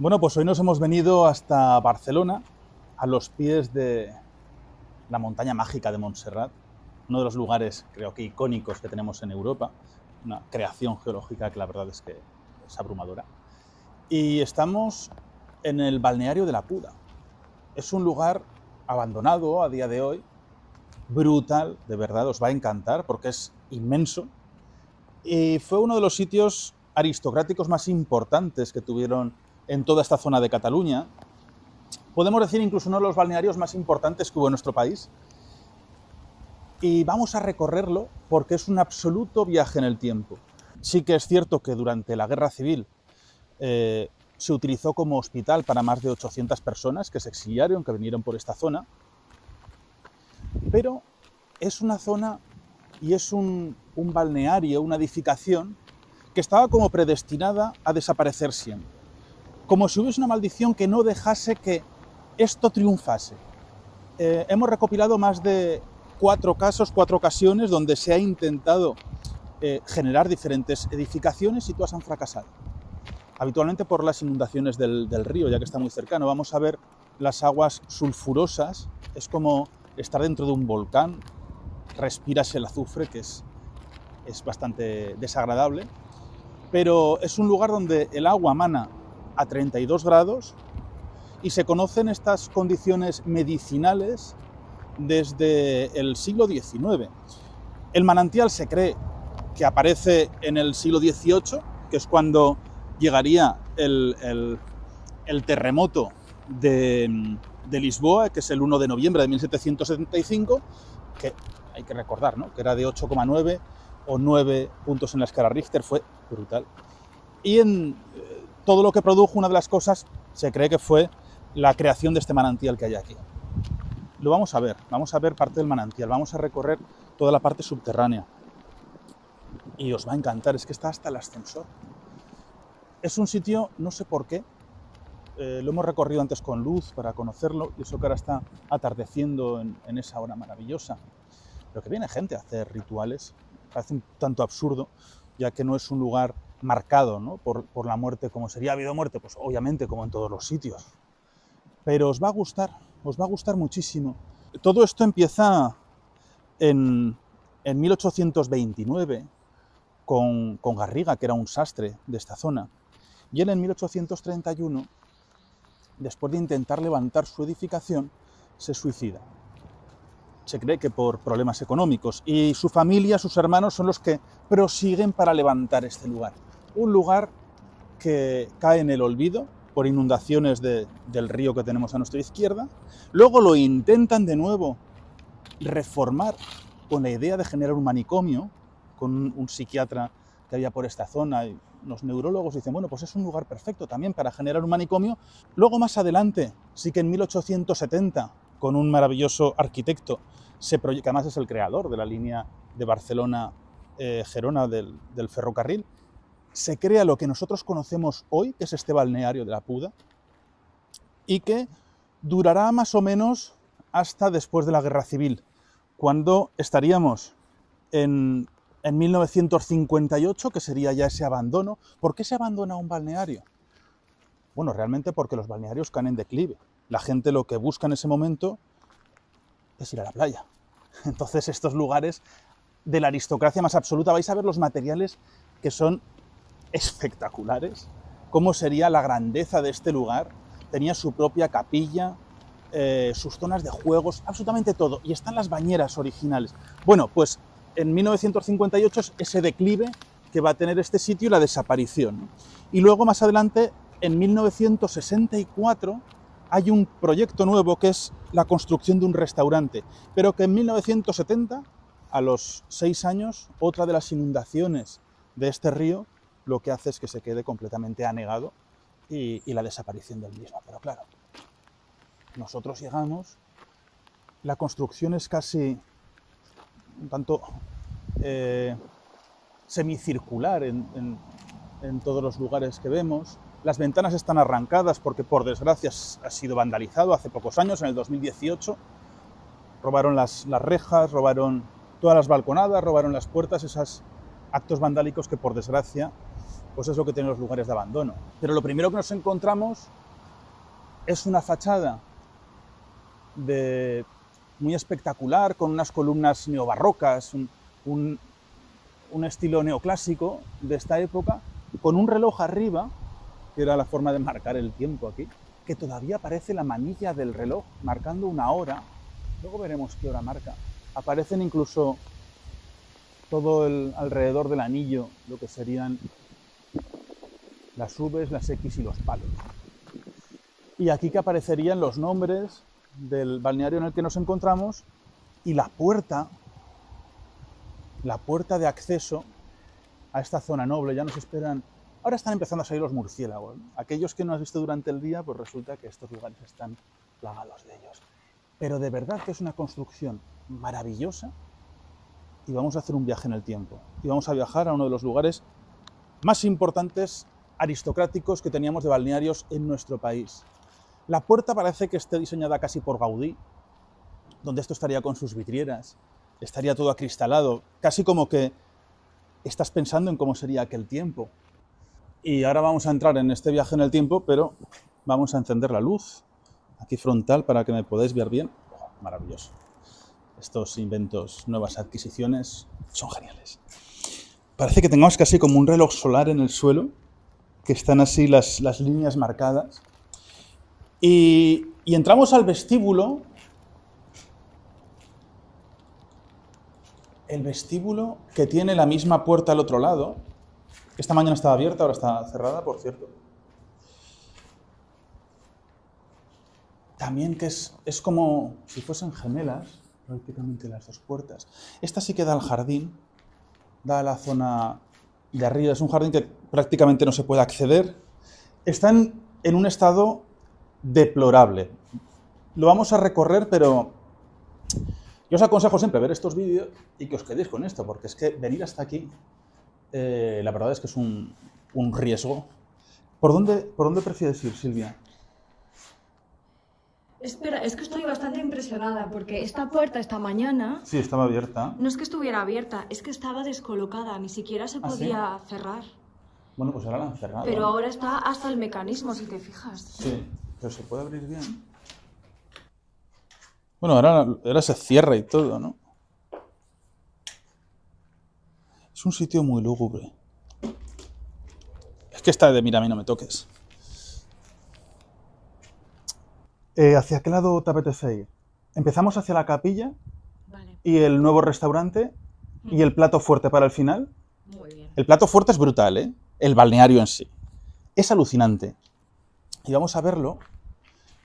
Bueno, pues hoy nos hemos venido hasta Barcelona, a los pies de la montaña mágica de Montserrat, uno de los lugares creo que icónicos que tenemos en Europa, una creación geológica que la verdad es que es abrumadora. Y estamos en el balneario de la Puda. Es un lugar abandonado a día de hoy, brutal, de verdad, os va a encantar porque es inmenso. Y fue uno de los sitios aristocráticos más importantes que tuvieron en toda esta zona de Cataluña. Podemos decir incluso uno de los balnearios más importantes que hubo en nuestro país. Y vamos a recorrerlo porque es un absoluto viaje en el tiempo. Sí que es cierto que durante la Guerra Civil eh, se utilizó como hospital para más de 800 personas que se exiliaron, que vinieron por esta zona, pero es una zona y es un, un balneario, una edificación que estaba como predestinada a desaparecer siempre como si hubiese una maldición que no dejase que esto triunfase. Eh, hemos recopilado más de cuatro casos, cuatro ocasiones donde se ha intentado eh, generar diferentes edificaciones y todas han fracasado. Habitualmente por las inundaciones del, río, ya que está muy cercano. Vamos a ver las aguas sulfurosas. Es como estar dentro de un volcán. Respiras el azufre, que es, es bastante desagradable. Pero es un lugar donde el agua mana a 32 grados y se conocen estas condiciones medicinales desde el siglo XIX. El manantial se cree que aparece en el siglo XVIII, que es cuando llegaría el, el, terremoto de, de, Lisboa, que es el 1 de noviembre de 1775, que hay que recordar, ¿no? que era de 8,9 o 9 puntos en la escala Richter, fue brutal. Y en, todo lo que produjo una de las cosas se cree que fue la creación de este manantial que hay aquí. Lo vamos a ver, vamos a ver parte del manantial, vamos a recorrer toda la parte subterránea. Y os va a encantar, es que está hasta el ascensor. Es un sitio, no sé por qué, eh, lo hemos recorrido antes con luz para conocerlo, y eso que ahora está atardeciendo en, en esa hora maravillosa. Pero que viene gente a hacer rituales, parece un tanto absurdo, ya que no es un lugar marcado por, la muerte, como sería habido muerte, pues obviamente como en todos los sitios. Pero os va a gustar, os va a gustar muchísimo. Todo esto empieza en, en 1829 con, Garriga, que era un sastre de esta zona. Y en 1831, después de intentar levantar su edificación, se suicida se cree que por problemas económicos, y su familia, sus hermanos son los que prosiguen para levantar este lugar un lugar que cae en el olvido por inundaciones de, del río que tenemos a nuestra izquierda. Luego lo intentan de nuevo reformar con la idea de generar un manicomio, con un, psiquiatra que había por esta zona y los neurólogos dicen, bueno, pues es un lugar perfecto también para generar un manicomio. Luego más adelante, sí que en 1870, con un maravilloso arquitecto, se que además es el creador de la línea de Barcelona-Gerona eh, del ferrocarril, se crea lo que nosotros conocemos hoy, que es este balneario de la Puda, y que durará más o menos hasta después de la Guerra Civil, cuando estaríamos en, en 1958, que sería ya ese abandono. ¿Por qué se abandona un balneario? Bueno, realmente porque los balnearios caen en declive. La gente lo que busca en ese momento es ir a la playa. Entonces estos lugares de la aristocracia más absoluta vais a ver los materiales que son espectaculares, cómo sería la grandeza de este lugar. Tenía su propia capilla, eh, sus zonas de juegos, absolutamente todo. Y están las bañeras originales. Bueno, pues en 1958 es ese declive que va a tener este sitio y la desaparición. Y luego más adelante, en 1964, hay un proyecto nuevo que es la construcción de un restaurante, pero que en 1970, a los seis años, otra de las inundaciones de este río lo que hace es que se quede completamente anegado y, la desaparición del mismo. Pero claro, nosotros llegamos, la construcción es casi un tanto eh, semicircular en, en, en, todos los lugares que vemos. Las ventanas están arrancadas porque por desgracia ha sido vandalizado hace pocos años, en el 2018. Robaron las, las rejas, robaron todas las balconadas, robaron las puertas, esos actos vandálicos que por desgracia pues es lo que tienen los lugares de abandono. Pero lo primero que nos encontramos es una fachada muy espectacular, con unas columnas neobarrocas, un, un, un estilo neoclásico de esta época, con un reloj arriba, que era la forma de marcar el tiempo aquí, que todavía aparece la manilla del reloj marcando una hora. Luego veremos qué hora marca. Aparecen incluso todo el alrededor del anillo, lo que serían las Vs, las X y los palos. Y aquí que aparecerían los nombres del balneario en el que nos encontramos y la puerta, la puerta de acceso a esta zona noble. Ya nos esperan. Ahora están empezando a salir los murciélagos. Aquellos que no has visto durante el día, pues resulta que estos lugares están plagados de ellos. Pero de verdad que es una construcción maravillosa y vamos a hacer un viaje en el tiempo. Y vamos a viajar a uno de los lugares más importantes aristocráticos que teníamos de balnearios en nuestro país. La puerta parece que esté diseñada casi por Gaudí, donde esto estaría con sus vidrieras, estaría todo acristalado, casi como que estás pensando en cómo sería aquel tiempo. Y ahora vamos a entrar en este viaje en el tiempo, pero vamos a encender la luz aquí frontal para que me podáis ver bien. maravilloso. Estos inventos, nuevas adquisiciones, son geniales. Parece que tengamos casi como un reloj solar en el suelo, que están así las, las líneas marcadas. Y, y entramos al vestíbulo. El vestíbulo que tiene la misma puerta al otro lado. Esta mañana estaba abierta, ahora está cerrada, por cierto. También que es, es como si fuesen gemelas, prácticamente las dos puertas. Esta sí que da al jardín, da a la zona de arriba. Es un jardín que prácticamente no se puede acceder. Están en un estado deplorable. Lo vamos a recorrer, pero yo os aconsejo siempre ver estos vídeos y que os quedéis con esto, porque es que venir hasta aquí, eh, la verdad es que es un, un riesgo. ¿Por dónde, ¿Por dónde prefieres ir, Silvia? Espera, es que estoy bastante impresionada porque esta puerta esta mañana Sí, estaba abierta. no es que estuviera abierta, es que estaba descolocada, ni siquiera se ¿Ah, sí? podía cerrar. Bueno, pues ahora la han cerrado. Pero ahora está hasta el mecanismo, si te fijas. Sí, pero se puede abrir bien. Bueno, ahora, ahora se cierra y todo, ¿no? Es un sitio muy lúgubre. Es que está de mira, a mí no me toques. Eh, ¿Hacia qué lado te apetece ir? Empezamos hacia la capilla Vale, y el nuevo restaurante y el plato fuerte para el final. muy bien. El plato fuerte es brutal, ¿eh? El balneario en sí. Es alucinante. Y vamos a verlo.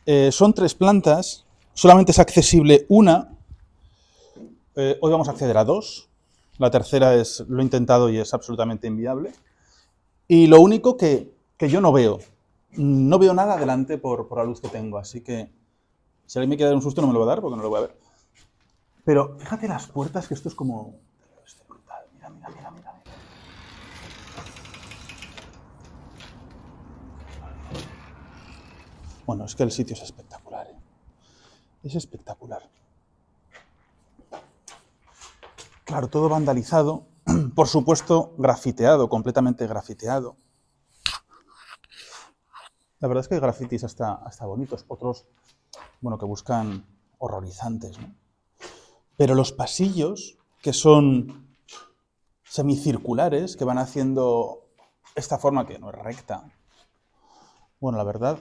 Eh, son tres plantas. Solamente es accesible una. Eh, hoy vamos a acceder a dos. La tercera es lo he intentado y es absolutamente inviable. Y lo único que, que yo no veo. No veo nada adelante por, por la luz que tengo. Así que si alguien me quiere dar un susto no me lo va a dar porque no lo voy a ver. Pero fíjate las puertas, que esto es como... Esto mira, mira, mira. mira. Bueno, es que el sitio es espectacular. ¿eh? Es espectacular. Claro, todo vandalizado, por supuesto grafiteado, completamente grafiteado. La verdad es que hay grafitis hasta, hasta bonitos, otros, bueno, que buscan horrorizantes, ¿no? Pero los pasillos, que son semicirculares, que van haciendo esta forma que no es recta, bueno, la verdad,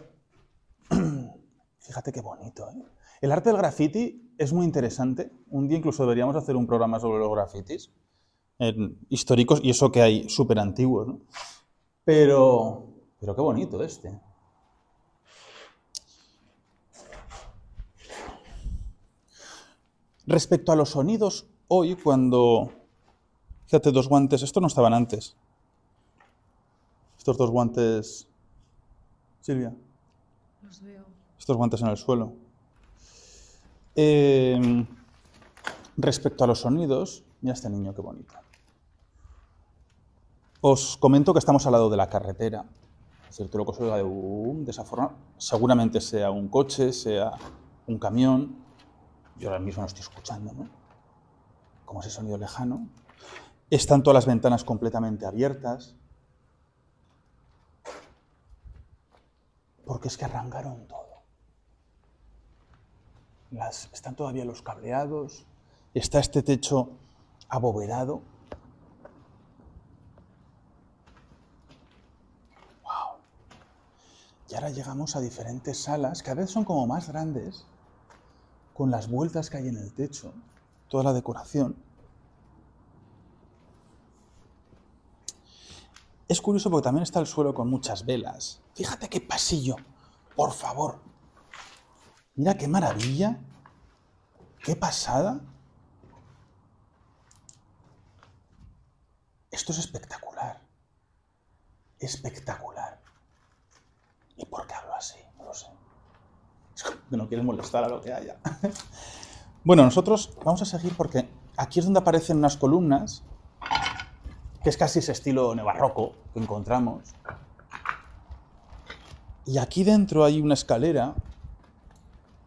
fíjate qué bonito. ¿eh? El arte del graffiti es muy interesante. Un día incluso deberíamos hacer un programa sobre los grafitis históricos y eso que hay súper antiguos. ¿no? Pero, pero qué bonito este. Respecto a los sonidos, hoy cuando... Fíjate, dos guantes, estos no estaban antes. Estos dos guantes... Silvia, Los veo. estos guantes en el suelo. Eh, respecto a los sonidos, mira este niño qué bonito. Os comento que estamos al lado de la carretera. Es lo que os oiga de, de esa forma, seguramente sea un coche, sea un camión. Yo ahora mismo no estoy escuchando, ¿no? Como ese sonido lejano. Están todas las ventanas completamente abiertas. porque es que arrancaron todo. Las, están todavía los cableados, está este techo abovedado. ¡Wow! Y ahora llegamos a diferentes salas, que a veces son como más grandes, con las vueltas que hay en el techo, toda la decoración. Es curioso porque también está el suelo con muchas velas. Fíjate qué pasillo, por favor. Mira qué maravilla, qué pasada. Esto es espectacular. Espectacular. ¿Y por qué hablo así? No lo sé. Que no quieres molestar a lo que haya. bueno, nosotros vamos a seguir porque aquí es donde aparecen unas columnas, que es casi ese estilo neobarroco que encontramos. Y aquí dentro hay una escalera,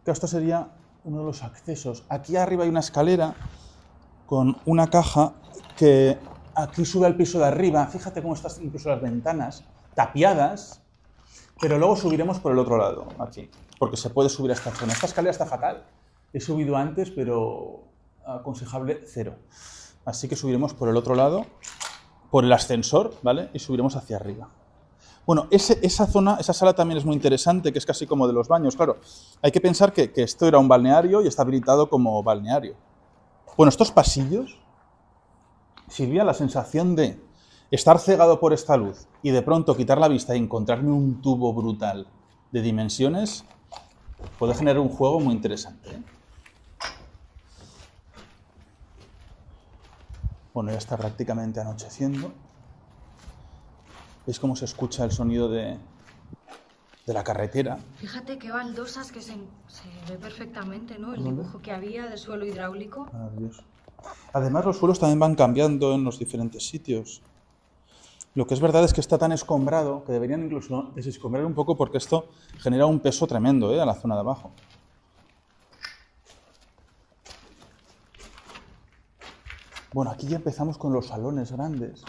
que esto sería uno de los accesos. Aquí arriba hay una escalera con una caja que aquí sube al piso de arriba. Fíjate cómo están incluso las ventanas tapiadas, pero luego subiremos por el otro lado, aquí, porque se puede subir a esta zona. Esta escalera está fatal. He subido antes, pero aconsejable cero. Así que subiremos por el otro lado, por el ascensor, ¿vale? Y subiremos hacia arriba. Bueno, esa zona, esa sala también es muy interesante, que es casi como de los baños. Claro, hay que pensar que, que esto era un balneario y está habilitado como balneario. Bueno, estos pasillos sirvía la sensación de estar cegado por esta luz y de pronto quitar la vista y encontrarme un tubo brutal de dimensiones, puede generar un juego muy interesante. ¿eh? Bueno, ya está prácticamente anocheciendo. ¿Veis cómo se escucha el sonido de, de la carretera? Fíjate qué baldosas que se, se ve perfectamente, ¿no? El dibujo que había de suelo hidráulico. Maravilloso. Además, los suelos también van cambiando en los diferentes sitios. Lo que es verdad es que está tan escombrado que deberían incluso desescombrar un poco porque esto genera un peso tremendo ¿eh? a la zona de abajo. Bueno, aquí ya empezamos con los salones grandes.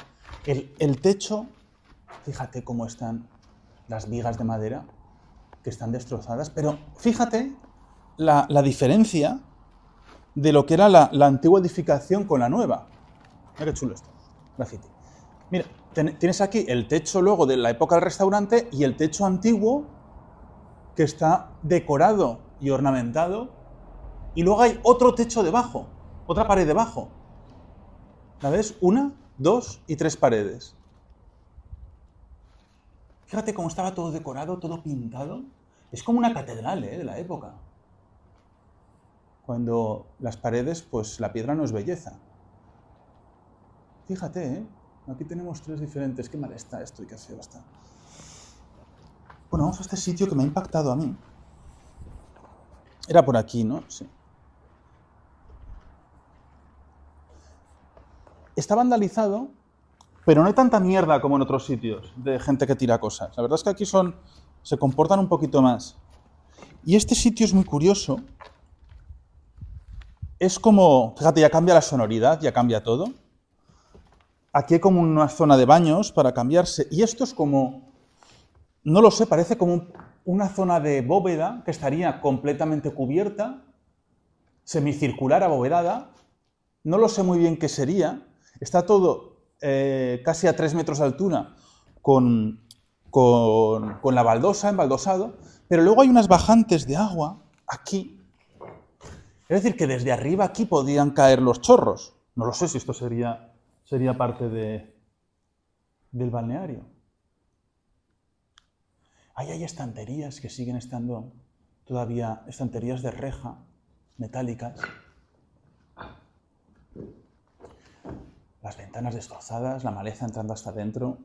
El, techo, fíjate cómo están las vigas de madera que están destrozadas, pero fíjate la, diferencia de lo que era la, la, antigua edificación con la nueva. Mira qué chulo esto, graffiti. Mira, tienes aquí el techo luego de la época del restaurante y el techo antiguo que está decorado y ornamentado. Y luego hay otro techo debajo, otra pared debajo. ¿La ves? Una, dos y tres paredes. Fíjate cómo estaba todo decorado, todo pintado. Es como una catedral ¿eh? de la época cuando las paredes, pues la piedra no es belleza. Fíjate, ¿eh? Aquí tenemos tres diferentes. Qué mal está esto y qué feo está. Bueno, vamos a este sitio que me ha impactado a mí. Era por aquí, ¿no? Sí. Está vandalizado, pero no hay tanta mierda como en otros sitios de gente que tira cosas. La verdad es que aquí son, se comportan un poquito más. Y este sitio es muy curioso es como, fíjate, ya cambia la sonoridad, ya cambia todo. Aquí hay como una zona de baños para cambiarse. Y esto es como, no lo sé, parece como una zona de bóveda que estaría completamente cubierta, semicircular, abovedada. No lo sé muy bien qué sería. Está todo eh, casi a tres metros de altura con, con, con la baldosa, embaldosado. Pero luego hay unas bajantes de agua aquí es decir, que desde arriba aquí podían caer los chorros. No lo sé si esto sería, sería parte de, del balneario. Ahí hay estanterías que siguen estando todavía, estanterías de reja, metálicas. Las ventanas destrozadas, la maleza entrando hasta adentro.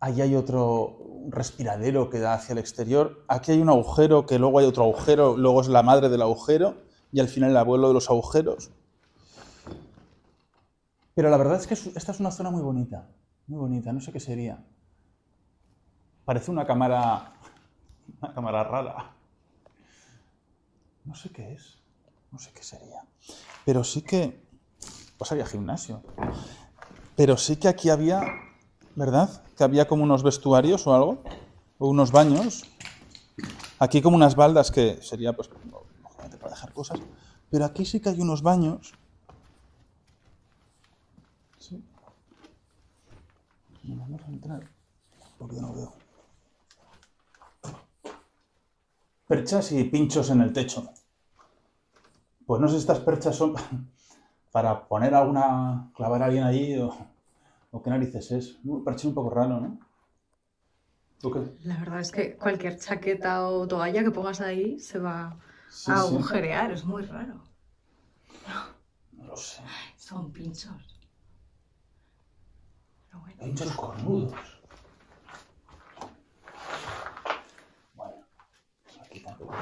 Ahí hay otro respiradero que da hacia el exterior. Aquí hay un agujero que luego hay otro agujero, luego es la madre del agujero y al final el abuelo de los agujeros. Pero la verdad es que esta es una zona muy bonita, muy bonita, no sé qué sería. Parece una cámara, una cámara rara. No sé qué es, no sé qué sería. Pero sí que, pues había gimnasio. Pero sí que aquí había ¿verdad? Que había como unos vestuarios o algo, o unos baños. Aquí como unas baldas que sería pues para dejar cosas. Pero aquí sí que hay unos baños. Sí. No vamos a entrar porque no veo. Perchas y pinchos en el techo. Pues no sé si estas perchas son para poner alguna, clavar a alguien allí o, o qué narices es. Un perchín un poco raro, ¿no? ¿Tú qué? La verdad es que cualquier chaqueta o toalla que pongas ahí se va Sí, a sí. agujerear, es muy raro. No lo sé. Son pinchos. Bueno. Pinchos cornudos. Bueno, aquí tampoco.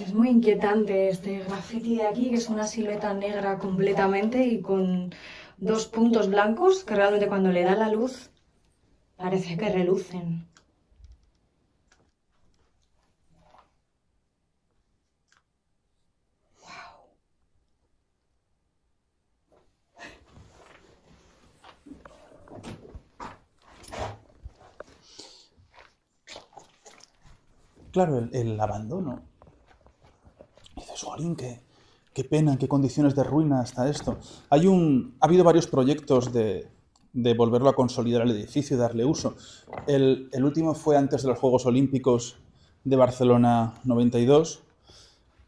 Es muy inquietante este graffiti de aquí, que es una silueta negra completamente y con dos puntos blancos que realmente cuando le da la luz parece que relucen. Claro, el, abandono. Dices, jolín, qué, qué pena, en qué condiciones de ruina está esto. Hay un, ha habido varios proyectos de, de volverlo a consolidar el edificio y darle uso. El, el último fue antes de los Juegos Olímpicos de Barcelona 92,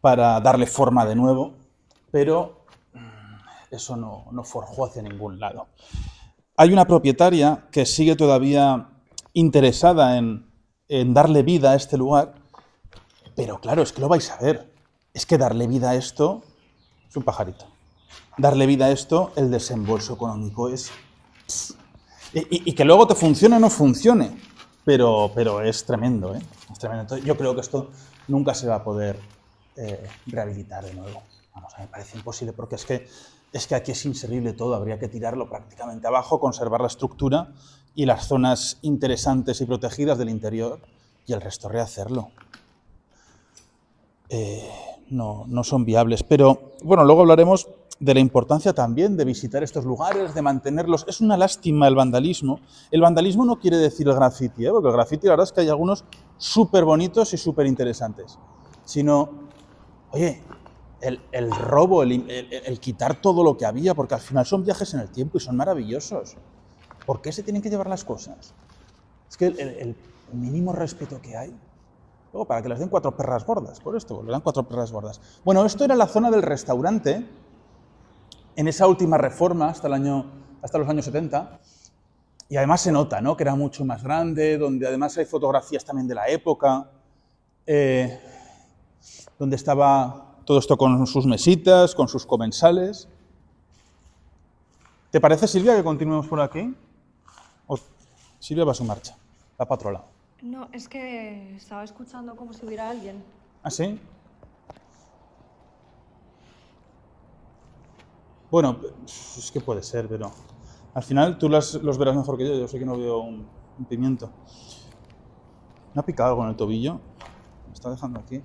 para darle forma de nuevo, pero mm, eso no, no forjó hacia ningún lado. Hay una propietaria que sigue todavía interesada en, en darle vida a este lugar, pero claro, es que lo vais a ver. Es que darle vida a esto es un pajarito. Darle vida a esto, el desembolso económico es... Y, que luego te funcione o no funcione, pero, pero es tremendo, ¿eh? Es tremendo. Yo creo que esto nunca se va a poder eh, rehabilitar de nuevo. Vamos, me parece imposible porque es que, es que aquí es inservible todo. Habría que tirarlo prácticamente abajo, conservar la estructura y las zonas interesantes y protegidas del interior y el resto rehacerlo. Eh, no, no son viables. Pero bueno, luego hablaremos de la importancia también de visitar estos lugares, de mantenerlos. Es una lástima el vandalismo. El vandalismo no quiere decir el graffiti, ¿eh? porque el graffiti la verdad es que hay algunos súper bonitos y súper interesantes. Sino, oye, el, el robo, el, el- el quitar todo lo que había, porque al final son viajes en el tiempo y son maravillosos. ¿Por qué se tienen que llevar las cosas? Es que el, mínimo respeto que hay. Luego, para que les den cuatro perras gordas, por esto, le dan cuatro perras gordas. Bueno, esto era la zona del restaurante, en esa última reforma, hasta, el año, hasta los años 70, y además se nota, ¿no? Que era mucho más grande, donde además hay fotografías también de la época, eh, donde estaba todo esto con sus mesitas, con sus comensales. ¿Te parece, Silvia, que continuemos por aquí? Silvia va a su marcha, otro lado. No, es que estaba escuchando como si hubiera alguien. ¿Ah, sí? Bueno, es que puede ser, pero al final tú las- los verás mejor que yo. Yo sé que no veo un, un pimiento. Me ha picado algo en el tobillo. Me está dejando aquí.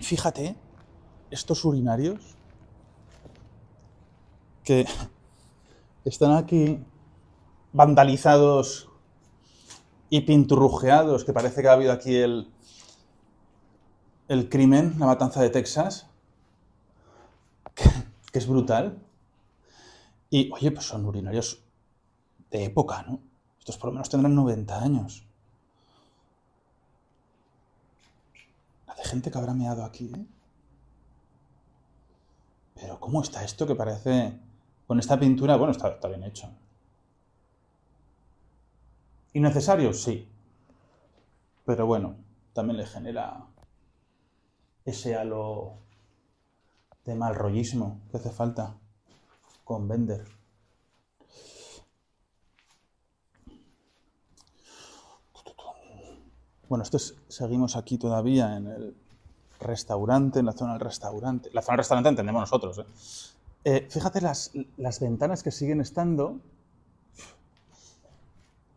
Fíjate, estos urinarios que están aquí vandalizados y pinturrujeados, que parece que ha habido aquí el, el crimen, la matanza de Texas, que, es brutal. Y, oye, pues son urinarios de época, ¿no? Estos por lo menos tendrán 90 años. La de gente que habrá meado aquí, ¿eh? Pero ¿cómo está esto que parece... Con esta pintura, bueno, está, está bien hecho. ¿Innecesario? Sí. Pero bueno, también le genera ese halo de mal rollismo que hace falta con Bender. Bueno, esto es- seguimos aquí todavía en el restaurante, en la zona del restaurante. La zona del restaurante entendemos nosotros. ¿eh? Eh, fíjate las, las ventanas que siguen estando,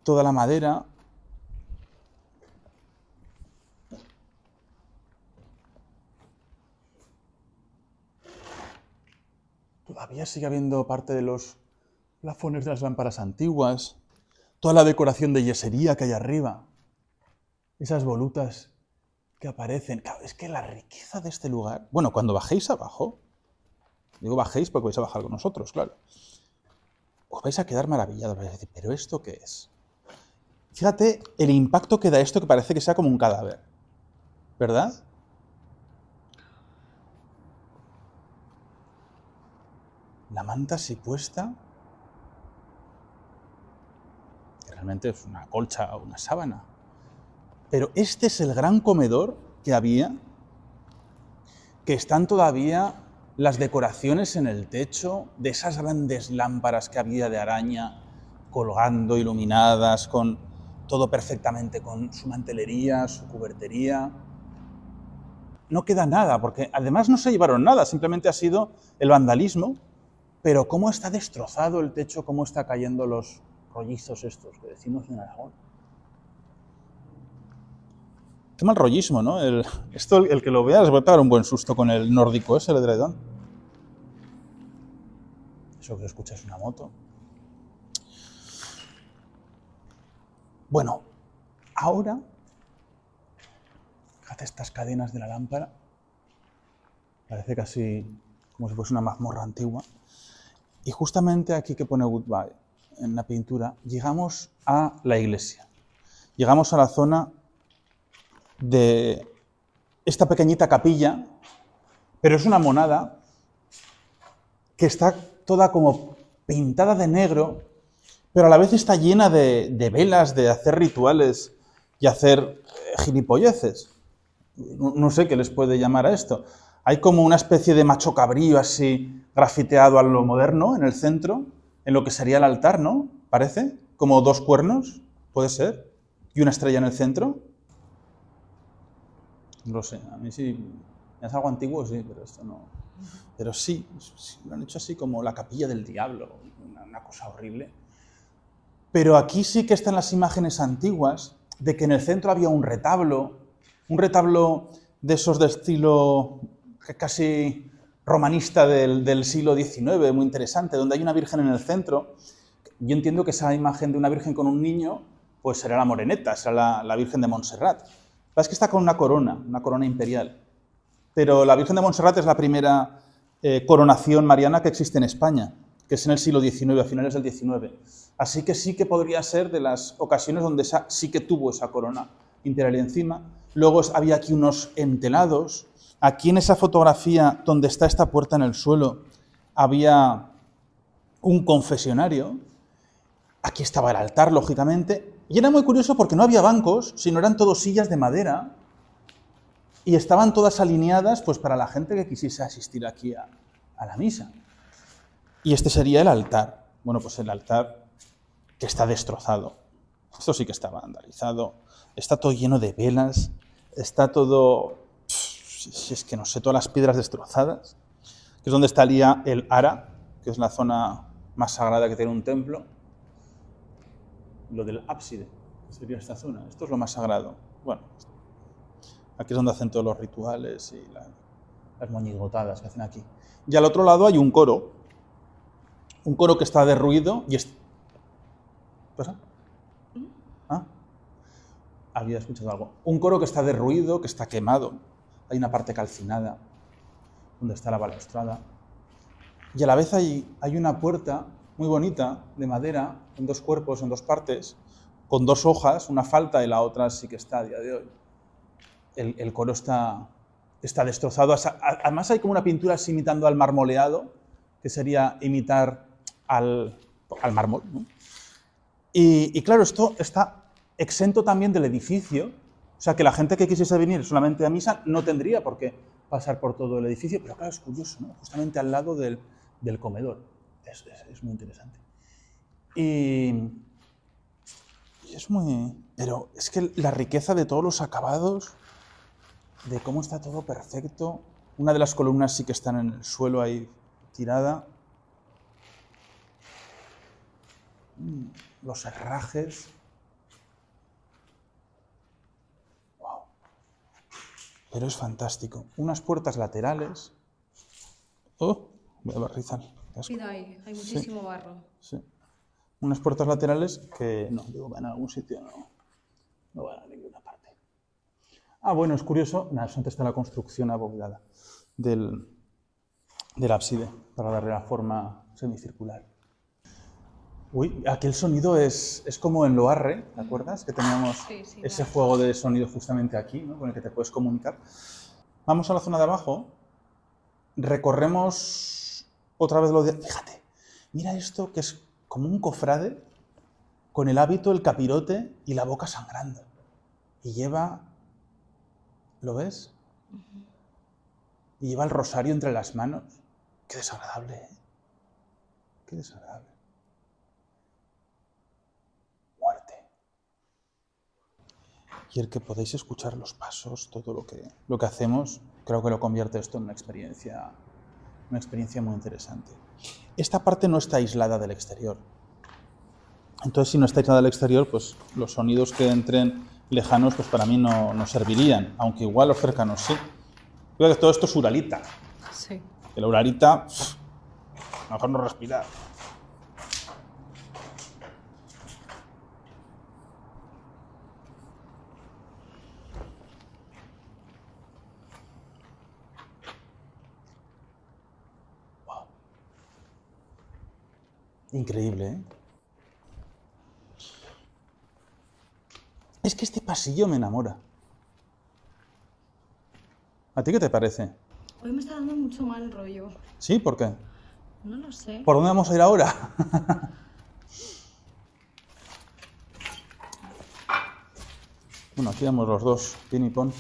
toda la madera. Todavía sigue habiendo parte de los plafones de las lámparas antiguas, toda la decoración de yesería que hay arriba. esas volutas que aparecen. Claro, es que la riqueza de este lugar. Bueno, cuando bajéis abajo, digo bajéis porque vais a bajar con nosotros, claro. Os vais a quedar maravillados, vais a decir, ¿pero esto qué es? Fíjate el impacto que da esto que parece que sea como un cadáver. ¿Verdad? La manta así puesta. que Realmente es una colcha o una sábana. Pero este es el gran comedor que había, que están todavía las decoraciones en el techo de esas grandes lámparas que había de araña colgando, iluminadas, con todo perfectamente, con su mantelería, su cubertería. No queda nada, porque además no se llevaron nada, simplemente ha sido el vandalismo, pero cómo está destrozado el techo, cómo está cayendo los rollizos estos que decimos en Aragón. Qué mal rollismo, ¿no? El, esto, el, que lo vea, les voy a pegar un buen susto con el nórdico ese, el edredón. Eso que escuchas una moto. Bueno, ahora, fíjate estas cadenas de la lámpara. Parece casi como si fuese una mazmorra antigua. Y justamente aquí que pone Goodbye, en la pintura, llegamos a la iglesia. Llegamos a la zona de esta pequeñita capilla, pero es una monada que está toda como pintada de negro, pero a la vez está llena de, velas, de hacer rituales y hacer eh, gilipolleces. No, sé qué les puede llamar a esto. Hay como una especie de macho cabrío así grafiteado a lo moderno en el centro, en lo que sería el altar, ¿no? Parece, como dos cuernos, puede ser, y una estrella en el centro. No lo sé, a mí sí, es algo antiguo, sí, pero esto no. Pero sí, sí, lo han hecho así como la capilla del diablo, una cosa horrible. Pero aquí sí que están las imágenes antiguas de que en el centro había un retablo, un retablo de esos de estilo casi romanista del, siglo XIX, muy interesante, donde hay una virgen en el centro. Yo entiendo que esa imagen de una virgen con un niño, pues será la moreneta, será la, la Virgen de Montserrat. Es que está con una corona, una corona imperial. Pero la Virgen de Montserrat es la primera eh, coronación mariana que existe en España, que es en el siglo XIX, a finales del XIX. Así que sí que podría ser de las ocasiones donde sí que tuvo esa corona imperial encima. Luego había aquí unos entelados. Aquí en esa fotografía donde está esta puerta en el suelo había un confesionario. Aquí estaba el altar, lógicamente. Y era muy curioso porque no había bancos, sino eran todos sillas de madera y estaban todas alineadas pues, para la gente que quisiese asistir aquí a la misa. Y este sería el altar. Bueno, pues el altar que está destrozado. Esto sí que está vandalizado. Está todo lleno de velas. Está todo... Si es que no sé, todas las piedras destrozadas. Que es donde estaría el Ara, que es la zona más sagrada que tiene un templo. Lo del ábside, que sería esta zona. Esto es lo más sagrado. Bueno, aquí es donde hacen todos los rituales y la, las moñigotadas que hacen aquí. Y al otro lado hay un coro. Un coro que está derruido y... Es... ¿Pasa? ¿Ah? Había escuchado algo. Un coro que está derruido, que está quemado. Hay una parte calcinada, donde está la balaustrada. Y a la vez hay, hay una puerta muy bonita, de madera, en dos cuerpos, en dos partes, con dos hojas, una falta y la otra sí que está a día de hoy. El, el coro está, está destrozado. Además hay como una pintura así imitando al marmoleado, que sería imitar al, al mármol. Y, claro, esto está exento también del edificio, o sea que la gente que quisiese venir solamente a misa no tendría por qué pasar por todo el edificio, pero claro, es curioso, justamente al lado del, del comedor. Es, es, muy interesante. Y es muy... Pero es que la riqueza de todos los acabados, de cómo está todo perfecto. Una de las columnas sí que están en el suelo ahí tirada. Los herrajes. Wow. Pero es fantástico. Unas puertas laterales. Oh, voy a barrizar. Hay, hay muchísimo sí. barro. Sí. Unas puertas laterales que no, digo, van a algún sitio, no, no van a ninguna parte. Ah, bueno, es curioso. Nada, antes está la construcción abovedada del, del ábside para darle la forma semicircular. Uy, aquel sonido es, es como en Loarre, ¿te acuerdas? Que teníamos Sí, sí, ese claro. juego de sonido justamente aquí, ¿no? con el que te puedes comunicar. Vamos a la zona de abajo, recorremos otra vez lo de... Fíjate, mira esto que es como un cofrade con el hábito, el capirote y la boca sangrando. Y lleva... ¿Lo ves? Y lleva el rosario entre las manos. Qué desagradable, ¿eh? Qué desagradable. Muerte. Y el que podéis escuchar los pasos, todo lo que, lo que hacemos, creo que lo convierte esto en una experiencia, una experiencia muy interesante. Esta parte no está aislada del exterior. Entonces, si no está aislada del exterior, pues los sonidos que entren lejanos, pues para mí no, no servirían, aunque igual los cercanos sí. Creo que todo esto es uralita. Sí. La uralita, mejor no respirar. Increíble, ¿eh? Es que este pasillo me enamora. ¿A ti qué te parece? Hoy me está dando mucho mal rollo. ¿Sí? ¿Por qué? No lo sé. ¿Por dónde vamos a ir ahora? bueno, aquí vamos los dos, pin y pon.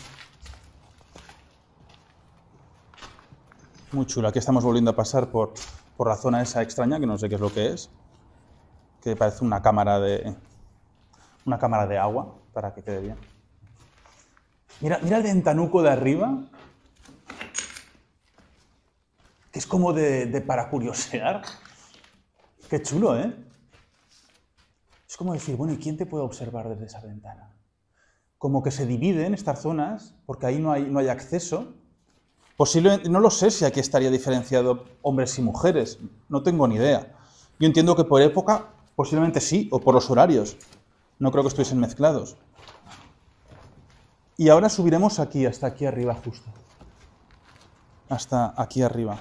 Muy chulo. Aquí estamos volviendo a pasar por, por la zona esa extraña, que no sé qué es lo que es. Que parece una cámara de. Una cámara de agua, para que quede bien. Mira, mira el ventanuco de arriba, que es como de, para curiosear. Qué chulo, ¿eh? Es como decir, bueno, ¿y quién te puede observar desde esa ventana? Como que se dividen estas zonas, porque ahí no hay, no hay acceso. Posiblemente, no lo sé si aquí estaría diferenciado hombres y mujeres, no tengo ni idea. Yo entiendo que por época, posiblemente sí, o por los horarios. No creo que estuviesen mezclados. Y ahora subiremos aquí, hasta aquí arriba justo. Hasta aquí arriba.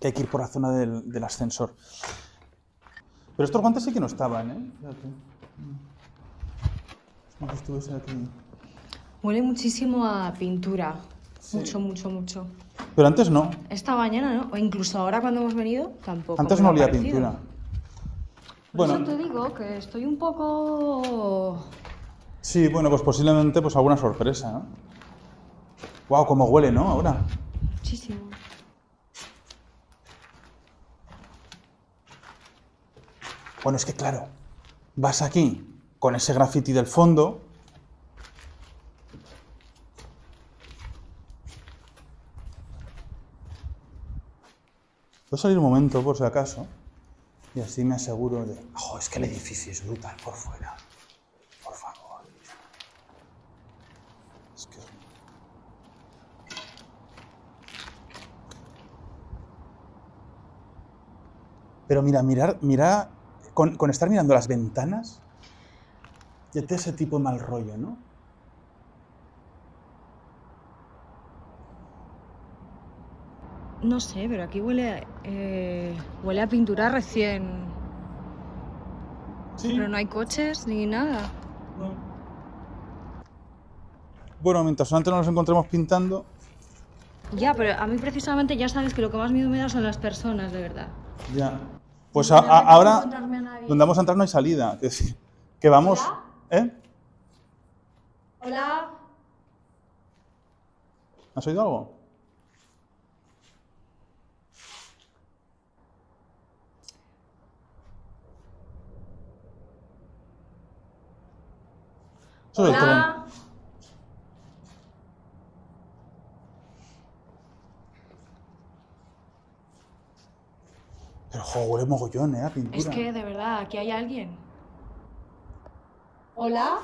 Que hay que ir por la zona del, ascensor. Pero estos guantes sí que no estaban, ¿eh? Fíjate. Huele muchísimo a pintura. Sí. Mucho, mucho, mucho. Pero antes no. Esta mañana, ¿no? O incluso ahora cuando hemos venido, tampoco. Antes no olía pintura. Por Bueno, eso te digo que estoy un poco... sí, bueno, pues posiblemente pues alguna sorpresa, ¿no? Wow, cómo huele, ¿no? Ahora. Muchísimo. Bueno, es que claro, vas aquí con ese graffiti del fondo. Voy a salir un momento, por si acaso, y así me aseguro de. ¡Oh, es que el edificio es brutal por fuera! Por favor. Es que. Pero mira, mirar, mira, con, con estar mirando las ventanas, ya te ese tipo de mal rollo, ¿no? No sé, pero aquí huele, eh, huele a pintura recién. Sí. Pero no hay coches ni nada. Bueno, mientras antes no nos encontremos pintando, Ya, pero a mí precisamente ya sabes que lo que más miedo me da son las personas, de verdad. ya. Pues a- a- ahora, a donde vamos a entrar no hay salida. Es decir, que vamos. ¿Eh? Hola. ¿Has oído algo? Eso es el tren. Hola. Pero jo, huele mogollón, ¿eh? A pintura. Es que de verdad, aquí hay alguien. Hola.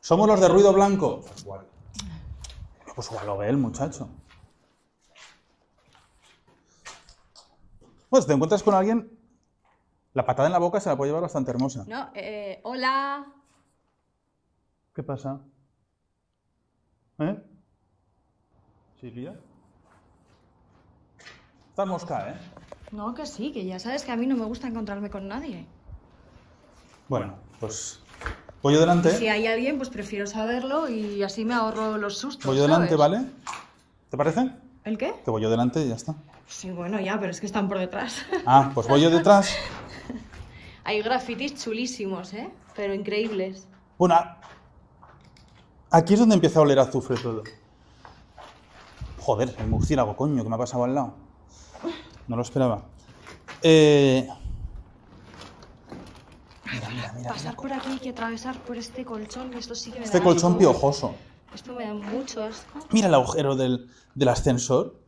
¿Somos los de ruido blanco? Pues igual. Pues igual lo ve el muchacho. Bueno, si te encuentras con alguien, la patada en la boca se la puede llevar bastante hermosa. No, eh, hola. ¿Qué pasa? ¿Eh? ¿Silvia? Estás mosca, ¿eh? No, que sí, que ya sabes que a mí no me gusta encontrarme con nadie. Bueno, pues voy yo delante. Si hay alguien, pues prefiero saberlo y así me ahorro los sustos. Voy yo delante, ¿sabes? ¿vale? ¿Te parece? ¿El qué? Que voy yo delante y ya está. Sí, bueno, ya, pero es que están por detrás. Ah, pues voy yo detrás. hay grafitis chulísimos, ¿eh? Pero increíbles. Bueno, aquí es donde empieza a oler a azufre todo. Joder, el murciélago, coño, que me ha pasado al lado. No lo esperaba. Eh, Mira, mira, mira. Pasar por aquí hay que atravesar por este colchón, esto sí que me Este da colchón asco. piojoso. Esto me da mucho asco. Mira el agujero del, del ascensor.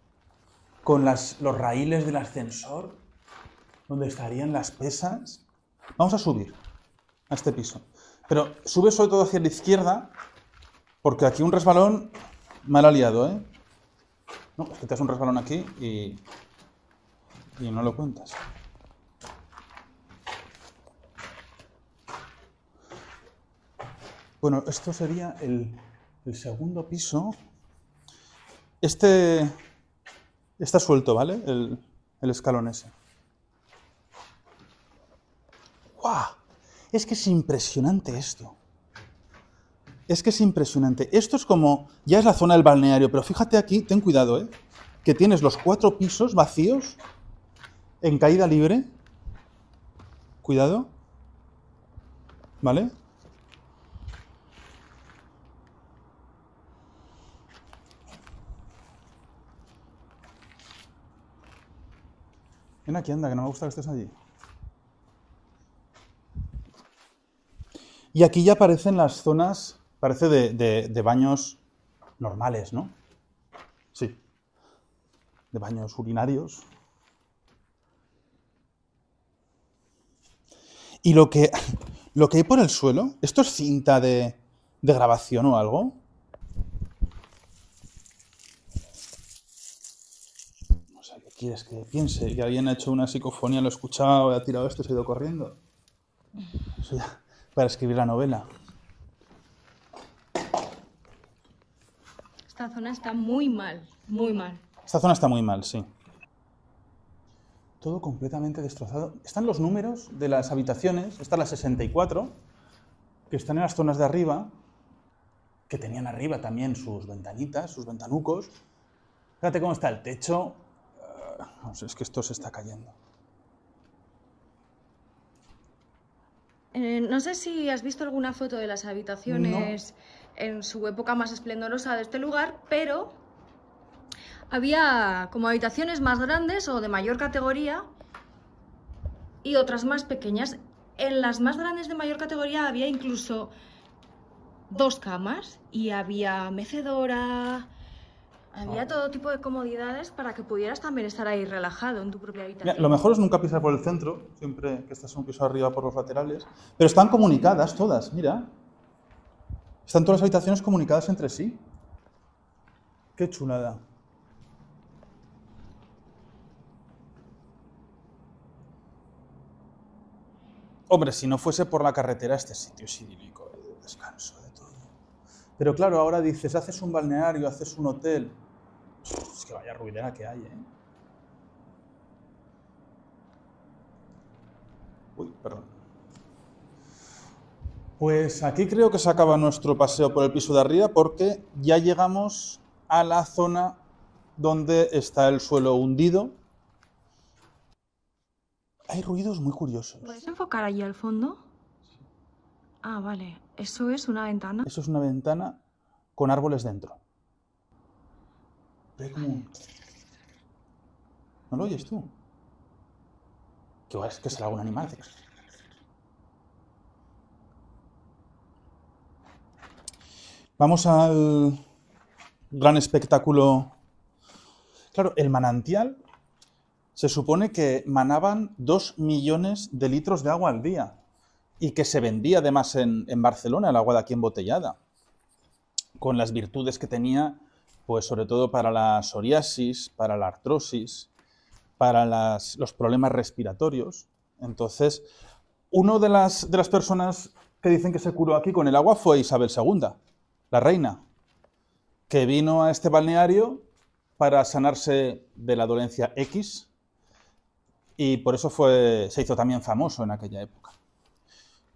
Con las, los raíles del ascensor. Donde estarían las pesas. Vamos a subir a este piso. Pero sube sobre todo hacia la izquierda. Porque aquí un resbalón mal aliado, ¿eh? No, es que te das un resbalón aquí y. Y no lo cuentas. Bueno, esto sería el, el segundo piso. Este está suelto, ¿vale? El, el escalón ese. ¡Guau! Es que es impresionante esto. Es que es impresionante. Esto es como, ya es la zona del balneario, pero fíjate aquí, ten cuidado, ¿eh? Que tienes los cuatro pisos vacíos en caída libre. Cuidado. ¿Vale? Ven aquí, anda, que no me gusta que estés allí. Y aquí ya aparecen las zonas, parece de, baños normales, ¿no? Sí. De baños urinarios. Y lo que, lo que hay por el suelo, ¿esto es cinta de, de grabación o algo? No sé, ¿qué quieres que piense? Que alguien ha hecho una psicofonía, lo ha escuchado, ha tirado esto y ha ido corriendo. Eso ya, para escribir la novela. Esta zona está muy mal, muy mal. Esta zona está muy mal, sí. Todo completamente destrozado. Están los números de las habitaciones, está la 64, que están en las zonas de arriba, que tenían arriba también sus ventanitas, sus ventanucos. Fíjate cómo está el techo. Ah, no sé, es que esto se está cayendo. Eh, no sé si has visto alguna foto de las habitaciones en su época más esplendorosa de este lugar, pero había como habitaciones más grandes o de mayor categoría y otras más pequeñas. En las más grandes de mayor categoría había incluso dos camas y había mecedora, había Ah. todo tipo de comodidades para que pudieras también estar ahí relajado en tu propia Mira, habitación. lo mejor es nunca pisar por el centro, siempre que estás un piso arriba por los laterales. Pero están comunicadas todas, mira. Están todas las habitaciones comunicadas entre sí. Qué chulada. Hombre, si no fuese por la carretera, este sitio es idílico, de descanso. Pero claro, ahora dices, haces un balneario, haces un hotel. Es que vaya ruidera que hay, ¿eh? Uy, perdón. Pues aquí creo que se acaba nuestro paseo por el piso de arriba porque ya llegamos a la zona donde está el suelo hundido. Hay ruidos muy curiosos. ¿Puedes enfocar allí al fondo? Ah, vale. Eso es una ventana. Eso es una ventana con árboles dentro. Como ¿No lo oyes tú? Que es que será algún animal. Vamos al gran espectáculo. Claro, el manantial se supone que manaban dos millones de litros de agua al día y que se vendía además en, Barcelona el agua de aquí embotellada, con las virtudes que tenía, pues sobre todo para la psoriasis, para la artrosis, para los problemas respiratorios. Entonces, una de las, personas que dicen que se curó aquí con el agua fue Isabel II, la reina, que vino a este balneario para sanarse de la dolencia X y por eso se hizo también famoso en aquella época.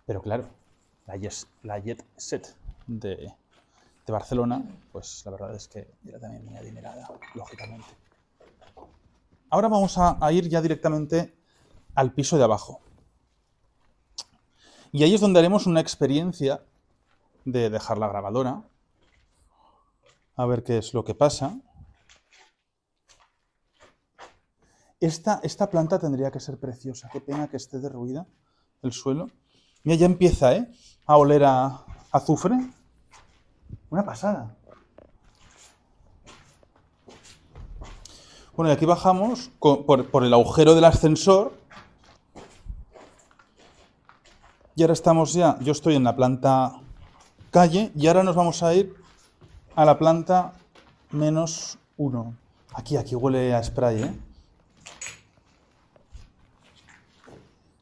Pero claro, la, Jet Set de, de Barcelona, pues la verdad es que era también muy adinerada, lógicamente. Ahora vamos a, ir ya directamente al piso de abajo. Y ahí es donde haremos una experiencia de dejar la grabadora, a ver qué es lo que pasa. Esta, esta planta tendría que ser preciosa, qué pena que esté derruida el suelo. Mira, ya empieza ¿eh? a oler a azufre. Una pasada. Bueno, y aquí bajamos por, el agujero del ascensor. Y ahora estamos ya, yo estoy en la planta calle y ahora nos vamos a ir a la planta menos uno. Aquí, aquí huele a spray, ¿eh?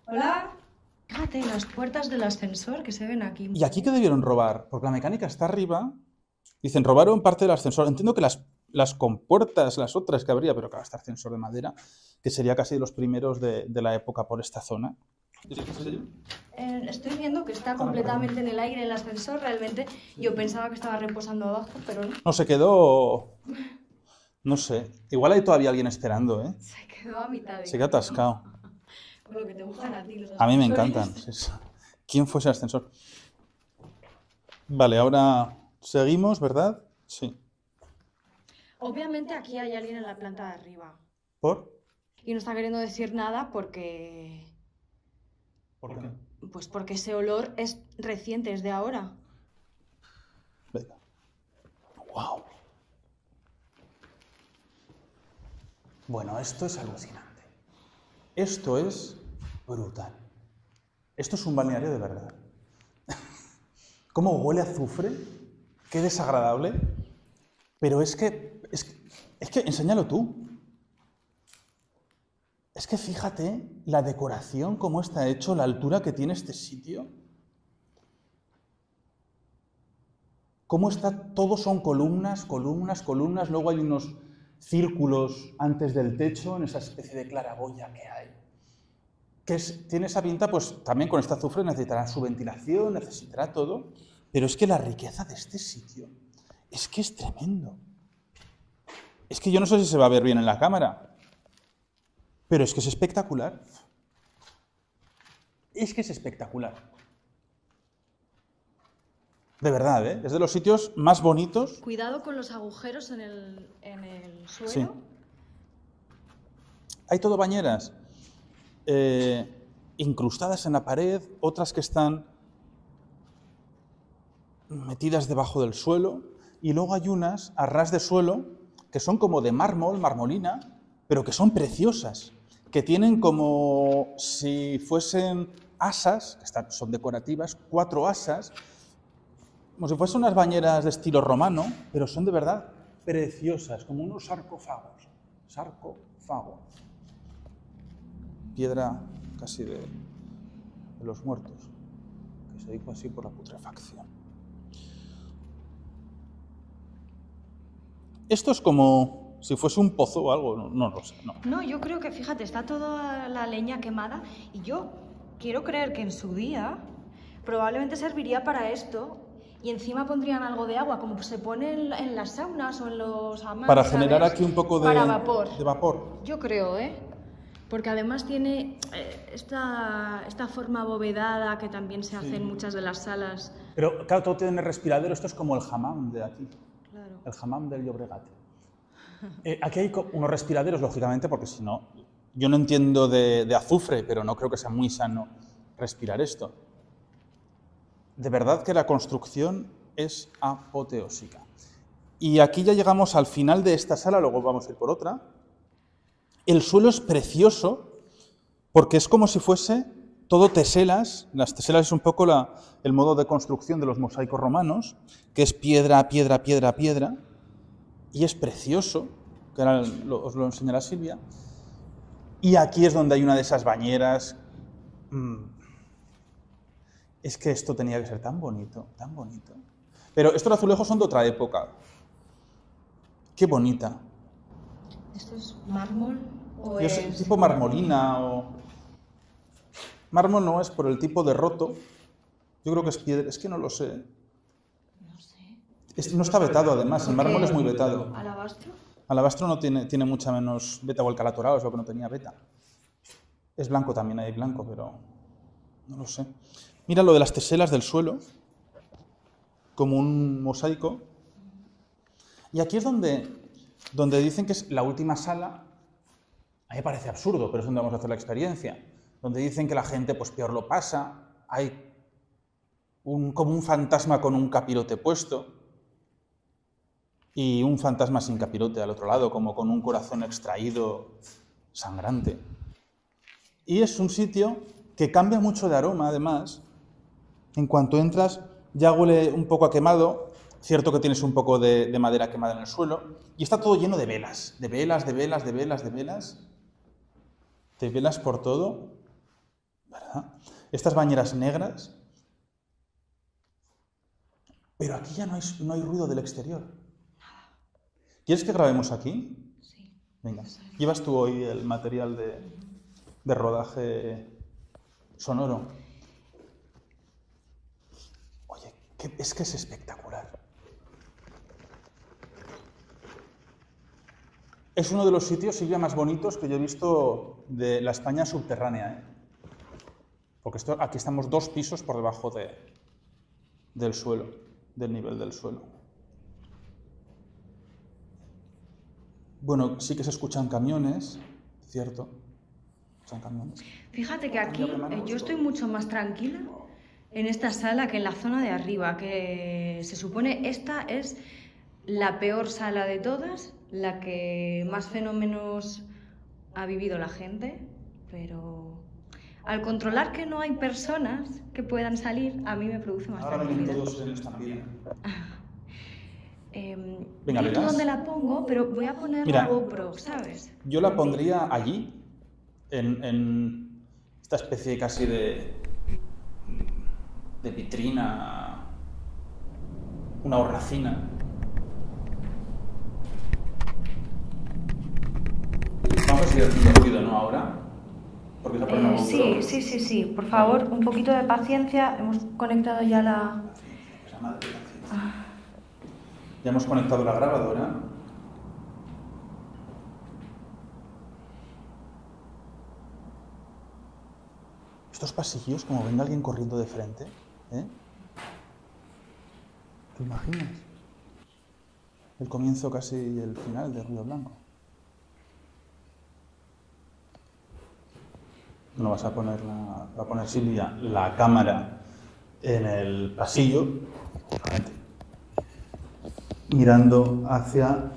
Hola. Fíjate, las puertas del ascensor que se ven aquí. ¿Y aquí qué debieron robar? Porque la mecánica está arriba. Dicen, robaron parte del ascensor. Entiendo que las las compuertas, las otras que habría, pero claro, este ascensor de madera, que sería casi de los primeros de, la época por esta zona. Eh, estoy viendo que está completamente en el aire el ascensor, realmente yo pensaba que estaba reposando abajo, pero no. No, se quedó... No sé, igual hay todavía alguien esperando, ¿eh? Se quedó a mitad. Se quedó atascado. Lo que te gustan a ti los A mí me encantan. ¿Quién fue ese ascensor? Vale, ahora seguimos, ¿verdad? Sí. Obviamente aquí hay alguien en la planta de arriba. ¿Por? Y no está queriendo decir nada porque... ¿Por qué? Pues porque ese olor es reciente, es de ahora. Venga. ¡Wow! Bueno, esto es alucinante. Esto es brutal. Esto es un balneario de verdad. ¿Cómo huele a azufre? Qué desagradable. Pero es que es, que, enséñalo tú. Es que fíjate la decoración, cómo está hecho, la altura que tiene este sitio. Cómo está, todos son columnas, columnas, columnas, luego hay unos círculos antes del techo, en esa especie de claraboya que hay. Que tiene esa pinta, pues también con este azufre necesitará su ventilación, necesitará todo, pero es que la riqueza de este sitio es que es tremendo. Es que yo no sé si se va a ver bien en la cámara, pero es que es espectacular. Es que es espectacular. De verdad, ¿eh? Es de los sitios más bonitos. Cuidado con los agujeros en el, suelo. Sí. Hay todo bañeras eh, incrustadas en la pared, otras que están metidas debajo del suelo, y luego hay unas a ras de suelo que son como de mármol, marmolina, pero que son preciosas, que tienen como si fuesen asas, que son decorativas, cuatro asas, como si fuesen unas bañeras de estilo romano, pero son de verdad preciosas, como unos sarcófagos. Sarcófago. Piedra casi de, de los muertos, que se dijo así por la putrefacción. Esto es como si fuese un pozo o algo, no, lo sé. No. no, yo creo que, fíjate, está toda la leña quemada y yo quiero creer que en su día probablemente serviría para esto y encima pondrían algo de agua, como se pone en, las saunas o en los amanes. Para generar aquí un poco de, para vapor. de vapor. Yo creo, ¿eh? Porque además tiene eh, esta, esta forma abovedada que también se hace en muchas de las salas. Pero claro, todo tiene respiradero, esto es como el hammam de aquí el hammam del Llobregat. Eh, aquí hay unos respiraderos, lógicamente, porque si no, yo no entiendo de, azufre, pero no creo que sea muy sano respirar esto. De verdad que la construcción es apoteósica. Y aquí ya llegamos al final de esta sala, luego vamos a ir por otra. El suelo es precioso porque es como si fuese todo teselas. Las teselas es un poco el modo de construcción de los mosaicos romanos, que es piedra, piedra, piedra, piedra, y es precioso, que ahora os lo enseñará Silvia. Y aquí es donde hay una de esas bañeras mm, Es que esto tenía que ser tan bonito, tan bonito. Pero estos azulejos son de otra época. Qué bonita. ¿Esto es mármol o Es es...? tipo marmolina o... Mármol no es por el tipo de roto. Yo creo que es piedra. Es que no lo sé. No sé. Es- no está vetado, además. El mármol es muy vetado. ¿Alabastro? Alabastro no tiene, tiene mucha menos beta o el calatorao, es lo que no tenía beta. Es blanco también, hay blanco, pero no lo sé. Mira lo de las teselas del suelo, como un mosaico. Y aquí es donde, donde dicen que es la última sala. A mí me parece absurdo, pero es donde vamos a hacer la experiencia. Donde dicen que la gente pues peor lo pasa, hay un, como un fantasma con un capirote puesto y un fantasma sin capirote al otro lado, como con un corazón extraído sangrante. Y es un sitio que cambia mucho de aroma, además. En cuanto entras, ya huele un poco a quemado. Cierto que tienes un poco de, de madera quemada en el suelo. Y está todo lleno de velas, de velas, de velas, de velas, de velas. De velas por todo. ¿Verdad? Estas bañeras negras. Pero aquí ya no hay, no hay ruido del exterior. ¿Quieres que grabemos aquí? Sí. Venga. ¿Llevas tú hoy el material de, de rodaje sonoro? Oye, es que es espectacular. Es uno de los sitios, Silvia, más bonitos que yo he visto de la España subterránea. ¿eh? Porque esto, aquí estamos dos pisos por debajo de, del suelo, del nivel del suelo. Bueno, sí que se escuchan camiones, cierto. Son camiones. Fíjate que aquí eh, yo estoy mucho más tranquila en esta sala que en la zona de arriba, que se supone esta es la peor sala de todas, la que más fenómenos ha vivido la gente, pero al controlar que no hay personas que puedan salir, a mí me produce más Ahora tranquilidad. todos en estampida. Eh, Venga, no dónde la pongo, pero voy a poner Mira. la GoPro, ¿sabes? Yo la pondría allí, en, en esta especie casi de, de vitrina, una hornacina. Ruido, ¿no? Ahora. Porque se ha Eh, sí, sí, sí, sí. Por favor, un poquito de paciencia. Hemos conectado ya la... Esa madre. Ya hemos conectado la grabadora. Estos pasillos, como venga alguien corriendo de frente, ¿eh? ¿Te imaginas? El comienzo casi y el final de Río Blanco. No vas a poner, la, va a poner Silvia la cámara en el pasillo, mirando hacia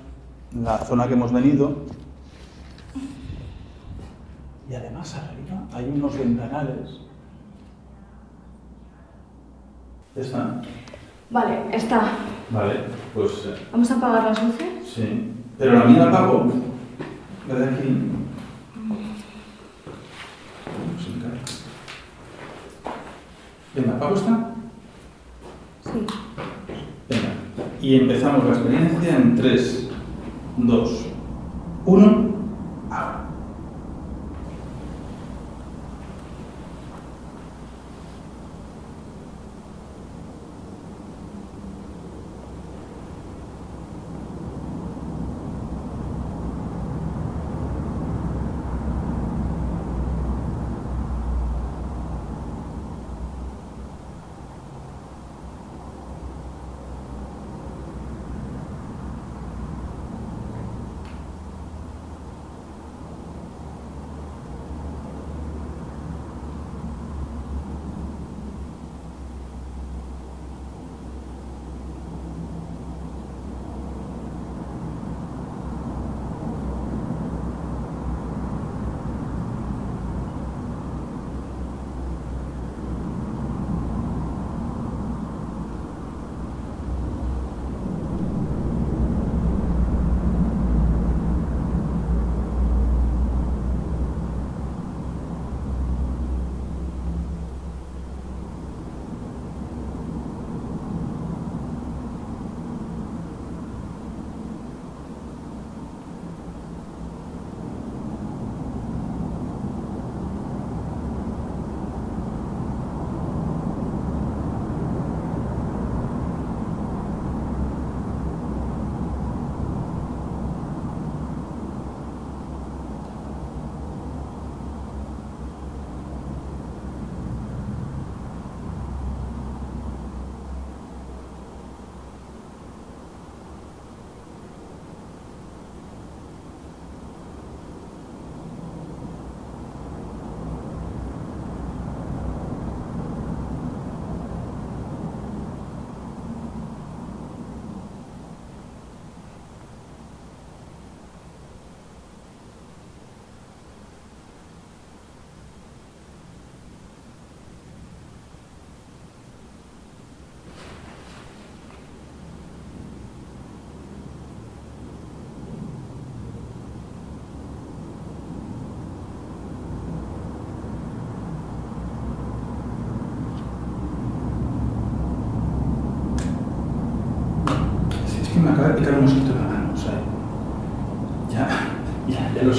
la zona que hemos venido. Y además arriba hay unos ventanales. ¿Está? Vale, está. Vale, pues eh, Vamos a apagar las luces. sí. Pero la mía la apago. La de aquí. Se me cae. Venga, ¿apago esta? Sí. Venga, y empezamos la experiencia en 3, 2, 1,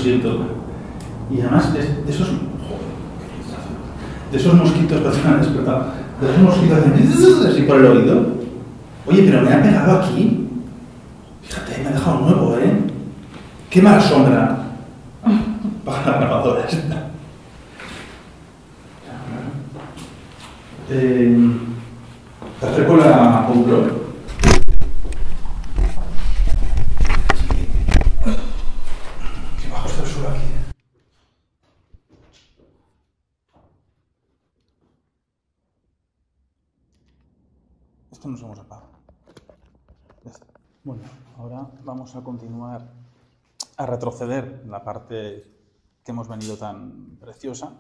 siento. Y además, de, esos. esos mosquitos que se han despertado. De esos mosquitos que así por el oído. Oye, pero me ha pegado aquí. Fíjate, me ha dejado nuevo, ¿eh? Qué mala sombra. Para la grabadora esta. Eh, te acerco la GoPro. Qué bajo está el suelo aquí. Esto nos hemos apagado. Ya está. Bueno, ahora a continuar a retroceder la parte que hemos venido tan preciosa,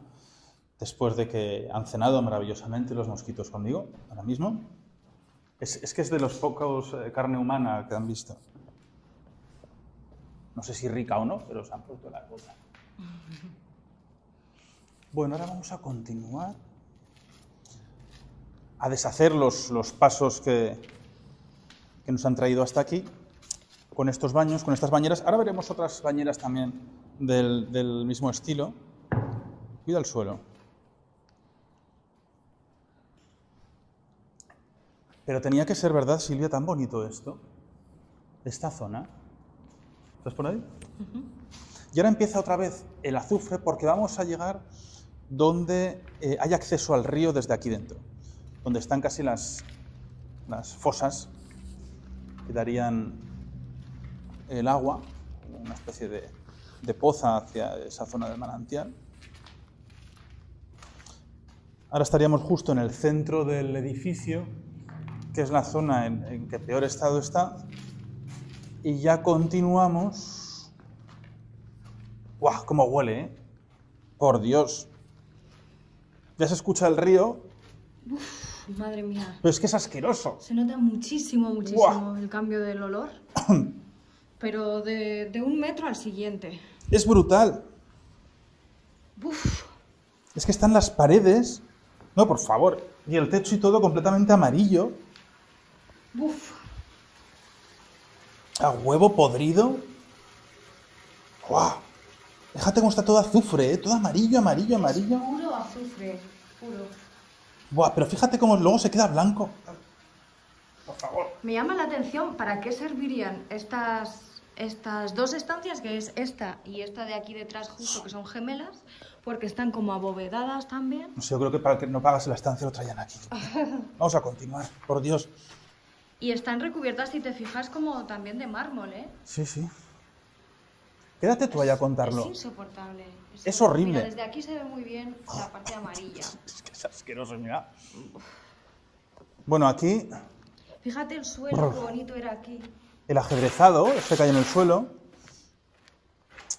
después de que han cenado maravillosamente los mosquitos conmigo, ahora mismo. Es, es que es de los pocos eh, carne humana que han visto. No sé si rica o no, pero se han puesto la cosa. Bueno, ahora vamos a continuar a deshacer los, los pasos que, que nos han traído hasta aquí con estos baños, con estas bañeras. Ahora veremos otras bañeras también del, del mismo estilo. Cuida el suelo. Pero tenía que ser verdad, Silvia, tan bonito esto. Esta zona. ¿Estás por ahí? Y ahora empieza otra vez el azufre porque vamos a llegar donde eh, hay acceso al río desde aquí dentro, donde están casi las, las fosas que darían el agua, una especie de, de poza hacia esa zona del manantial. Ahora estaríamos justo en el centro del edificio, que es la zona en, en que peor estado está, y ya continuamos. ¡Guau! ¿Cómo huele, eh? Por Dios. Ya se escucha el río, Madre mía. pero es que es asqueroso. Se nota muchísimo, muchísimo Buah. el cambio del olor. Pero de, de un metro al siguiente. Es brutal. Uf, Es que están las paredes. No, por favor. Y el techo y todo completamente amarillo. uf. A huevo podrido. ¡Guau! Fíjate cómo está todo azufre, ¿eh? Todo amarillo, amarillo, amarillo. Puro azufre, puro. Buah, pero fíjate cómo luego se queda blanco. Me llama la atención para qué servirían estas, estas dos estancias, que es esta y esta de aquí detrás justo, que son gemelas, porque están como abovedadas también. No sé, yo creo que para que no pagase la estancia lo traían aquí. Vamos a continuar, por Dios. Y están recubiertas, si te fijas, como también de mármol, ¿eh? Sí, sí. Quédate tú allá a Es contarlo. insoportable. Es horrible. Mira, desde aquí se ve muy bien la parte amarilla. Es que es asqueroso, mira. Bueno, aquí Fíjate el suelo, qué bonito era aquí. el ajedrezado, este que hay en el suelo.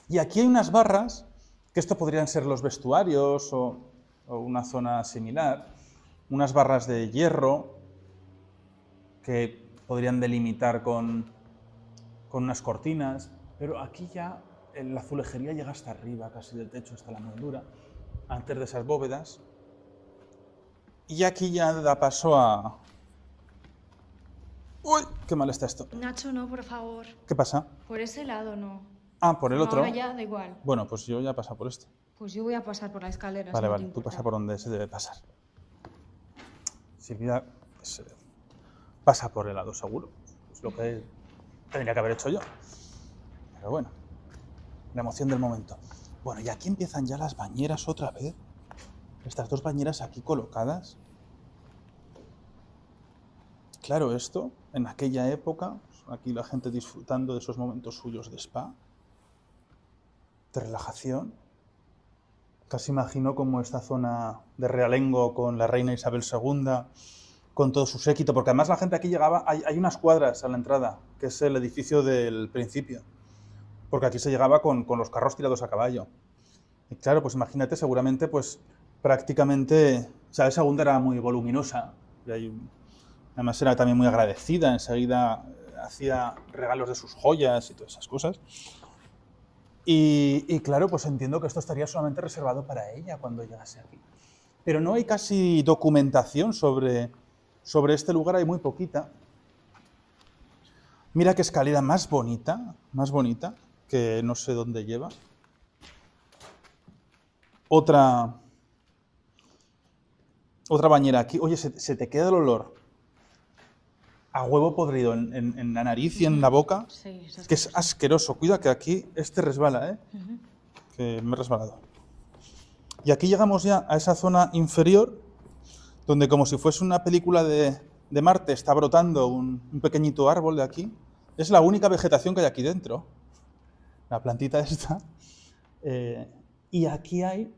Y aquí hay unas barras, que esto podrían ser los vestuarios o, o una zona similar. Unas barras de hierro que podrían delimitar con, con unas cortinas. Pero aquí ya la azulejería llega hasta arriba, casi del techo, hasta la moldura, antes de esas bóvedas. Y aquí ya da paso a... ¡Uy! ¡Qué mal está esto! Nacho, no, por favor. ¿Qué pasa? Por ese lado no. Ah, por el No, otro. Ahora ya da igual. Bueno, pues yo ya he pasado por este. Pues yo voy a pasar por la escalera. Vale, si vale, tú pasa por donde se debe pasar. Silvia pues, eh, pasa por el lado seguro. Es lo que tendría que haber hecho yo. Pero bueno, la emoción del momento. Bueno, y aquí empiezan ya las bañeras otra vez. Estas dos bañeras aquí colocadas. Claro, esto, en aquella época, aquí la gente disfrutando de esos momentos suyos de spa, de relajación. Casi imagino como esta zona de Realengo con la reina Isabel II, con todo su séquito, porque además la gente aquí llegaba, hay, unas cuadras a la entrada, que es el edificio del principio, porque aquí se llegaba con, con los carros tirados a caballo. Y claro, pues imagínate, seguramente, pues prácticamente, Isabel II era muy voluminosa, y hay- además era también muy agradecida, enseguida hacía regalos de sus joyas y todas esas cosas. Y, claro, pues entiendo que esto estaría solamente reservado para ella cuando llegase aquí. Pero no hay casi documentación sobre, sobre este lugar, hay muy poquita. Mira qué escalera más bonita, más bonita, que no sé dónde lleva. Otra, otra bañera aquí. Oye, se te queda el olor a huevo podrido en, en- en la nariz y en la boca, Sí, que es asqueroso. Cuida que aquí este resbala, ¿eh? que me he resbalado. Y aquí llegamos ya a esa zona inferior, donde como si fuese una película de, de Marte, está brotando un, un pequeñito árbol de aquí. Es la única vegetación que hay aquí dentro, la plantita esta. Eh, y aquí hay...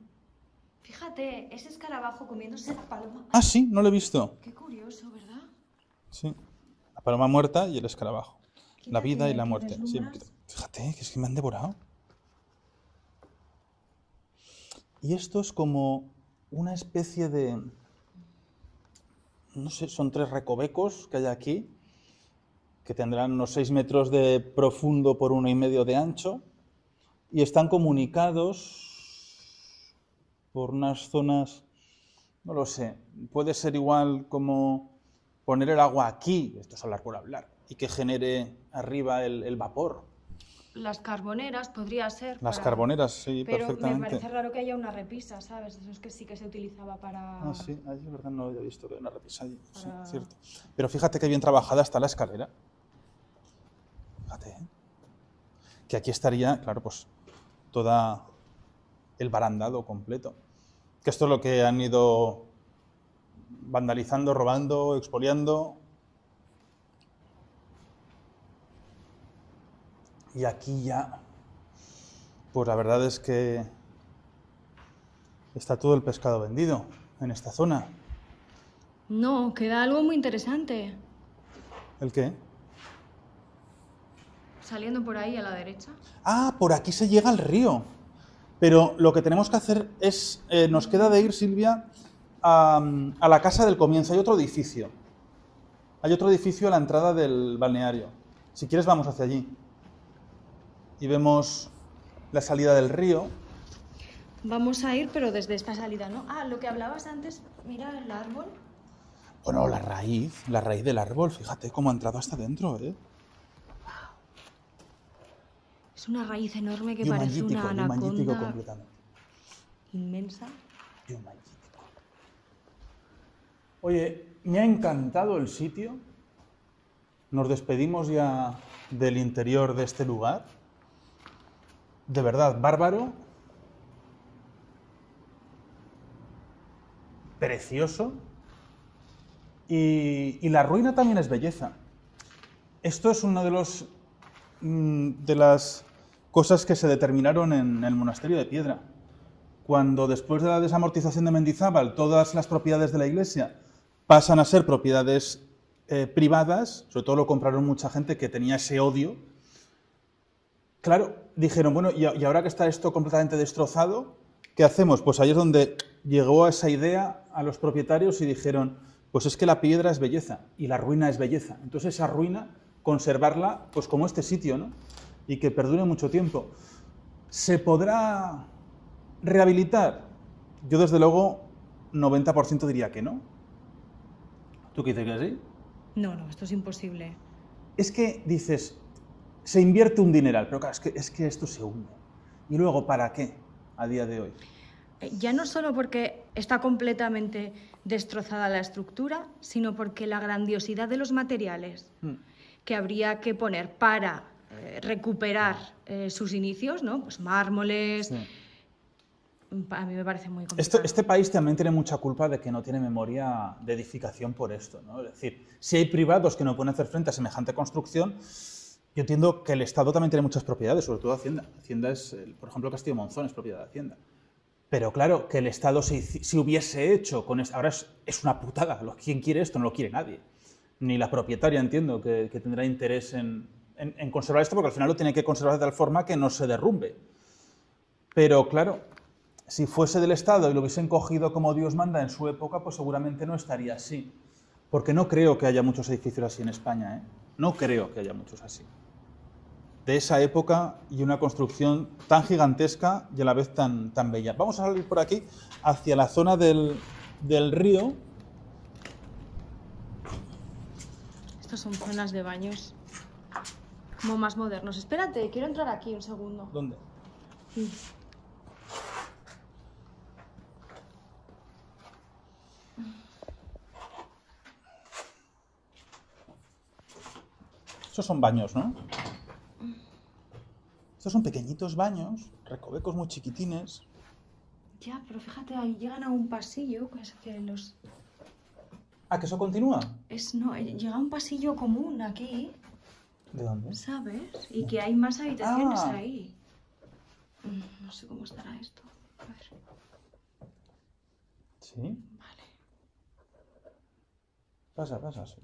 Fíjate, ese escarabajo comiéndose la paloma. Ah, sí, no lo he visto. Qué curioso, ¿verdad? Sí. La paloma muerta y el escarabajo. La vida y la muerte. Sí. Fíjate, que es que me han devorado. Y esto es como una especie de... No sé, son tres recovecos que hay aquí, que tendrán unos 6 metros de profundo por uno y medio de ancho, y están comunicados por unas zonas, no lo sé, puede ser igual como poner el agua aquí, esto es hablar por hablar, y que genere arriba el, el vapor. Las carboneras podría ser. Las para- carboneras, sí, Pero me perfectamente. parece raro que haya una repisa, ¿sabes? Eso es que sí que se utilizaba para. Ah, sí, ahí es verdad, no había visto que hay una repisa allí. Sí, cierto. Pero fíjate qué bien trabajada está la escalera. Fíjate, ¿eh? Que aquí estaría, claro, pues toda el barandado completo. Que esto es lo que han ido vandalizando, robando, expoliando. Y aquí ya, pues la verdad es que está todo el pescado vendido en esta zona. No, queda algo muy interesante. ¿El qué? Saliendo por ahí a la derecha. Ah, por aquí se llega al río. Pero lo que tenemos que hacer es, eh, nos queda de ir, Silvia, a, a la casa del comienzo. Hay otro edificio. Hay otro edificio a la entrada del balneario. Si quieres, vamos hacia allí. Y vemos la salida del río. Vamos a ir, pero desde esta salida, ¿no? Ah, lo que hablabas antes, mira el árbol. Bueno, la raíz, la raíz del árbol, fíjate cómo ha entrado hasta dentro, ¿eh? Es una raíz enorme que parece una anaconda completamente. inmensa. Y un magnífico. Oye, me ha encantado el sitio. Nos despedimos ya del interior de este lugar. De verdad, bárbaro. Precioso. Y, la ruina también es belleza. Esto es uno de los mm, de las cosas que se determinaron en el monasterio de Piedra cuando después de la desamortización de Mendizábal todas las propiedades de la iglesia pasan a ser propiedades eh, privadas, sobre todo lo compraron mucha gente que tenía ese odio, claro, dijeron, bueno, y, a- y ahora que está esto completamente destrozado, ¿qué hacemos? Pues ahí es donde llegó esa idea a los propietarios y dijeron, pues es que la piedra es belleza y la ruina es belleza. Entonces esa ruina, conservarla, pues como este sitio, ¿no? Y que perdure mucho tiempo. ¿Se podrá rehabilitar? Yo desde luego 90% diría que no. ¿Tú qué dices que sí? No, no, esto es imposible. Es que dices, se invierte un dineral, pero claro, es que, es que esto se hunde. ¿Y luego para qué a día de hoy? Eh, Ya no solo porque está completamente destrozada la estructura, sino porque la grandiosidad de los materiales Hmm. que habría que poner para eh, recuperar eh, sus inicios, ¿no? Pues mármoles, Sí. A mí me parece muy complicado. Esto- este país también tiene mucha culpa de que no tiene memoria de edificación por esto. ¿no? Es decir, si hay privados que no pueden hacer frente a semejante construcción, yo entiendo que el Estado también tiene muchas propiedades, sobre todo Hacienda. Hacienda es, por ejemplo, Castillo Monzón es propiedad de Hacienda. Pero claro, que el Estado se, si hubiese hecho con esto, ahora es, es una putada, ¿quién quiere esto? No lo quiere nadie. Ni la propietaria, entiendo, que, que tendrá interés en, en- en conservar esto, porque al final lo tiene que conservar de tal forma que no se derrumbe. Pero claro, si fuese del Estado y lo hubiesen cogido como Dios manda en su época, pues seguramente no estaría así. Porque no creo que haya muchos edificios así en España, ¿eh? No creo que haya muchos así. De esa época y una construcción tan gigantesca y a la vez tan, tan bella. Vamos a salir por aquí hacia la zona del, del río. Estos son zonas de baños. como más modernos. Espérate, quiero entrar aquí un segundo. ¿Dónde? Estos son baños, ¿no? Estos son pequeñitos baños, recovecos muy chiquitines. Ya, pero fíjate, ahí llegan a un pasillo que es que los... Ah, que eso continúa. Es, no, eh, llega a un pasillo común aquí, ¿De dónde? ¿sabes? Y que hay más habitaciones Ah. ahí. Mm, No sé cómo estará esto. A ver, Sí. vale. Pasa, pasa. sí.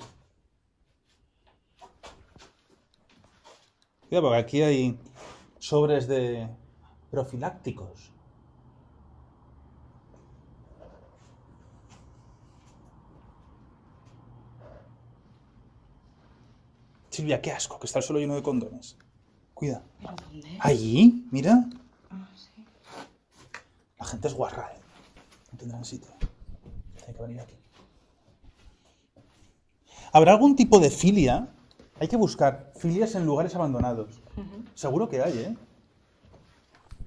Cuidado, porque aquí hay sobres de profilácticos. Silvia, qué asco, que está el suelo lleno de condones. Cuida. ¿Pero dónde? Allí, mira. Ah, sí. La gente es guarra, ¿eh? No tendrán sitio. Tiene que venir aquí. ¿Habrá algún tipo de filia? Hay que buscar filias en lugares abandonados. Seguro que hay, ¿eh?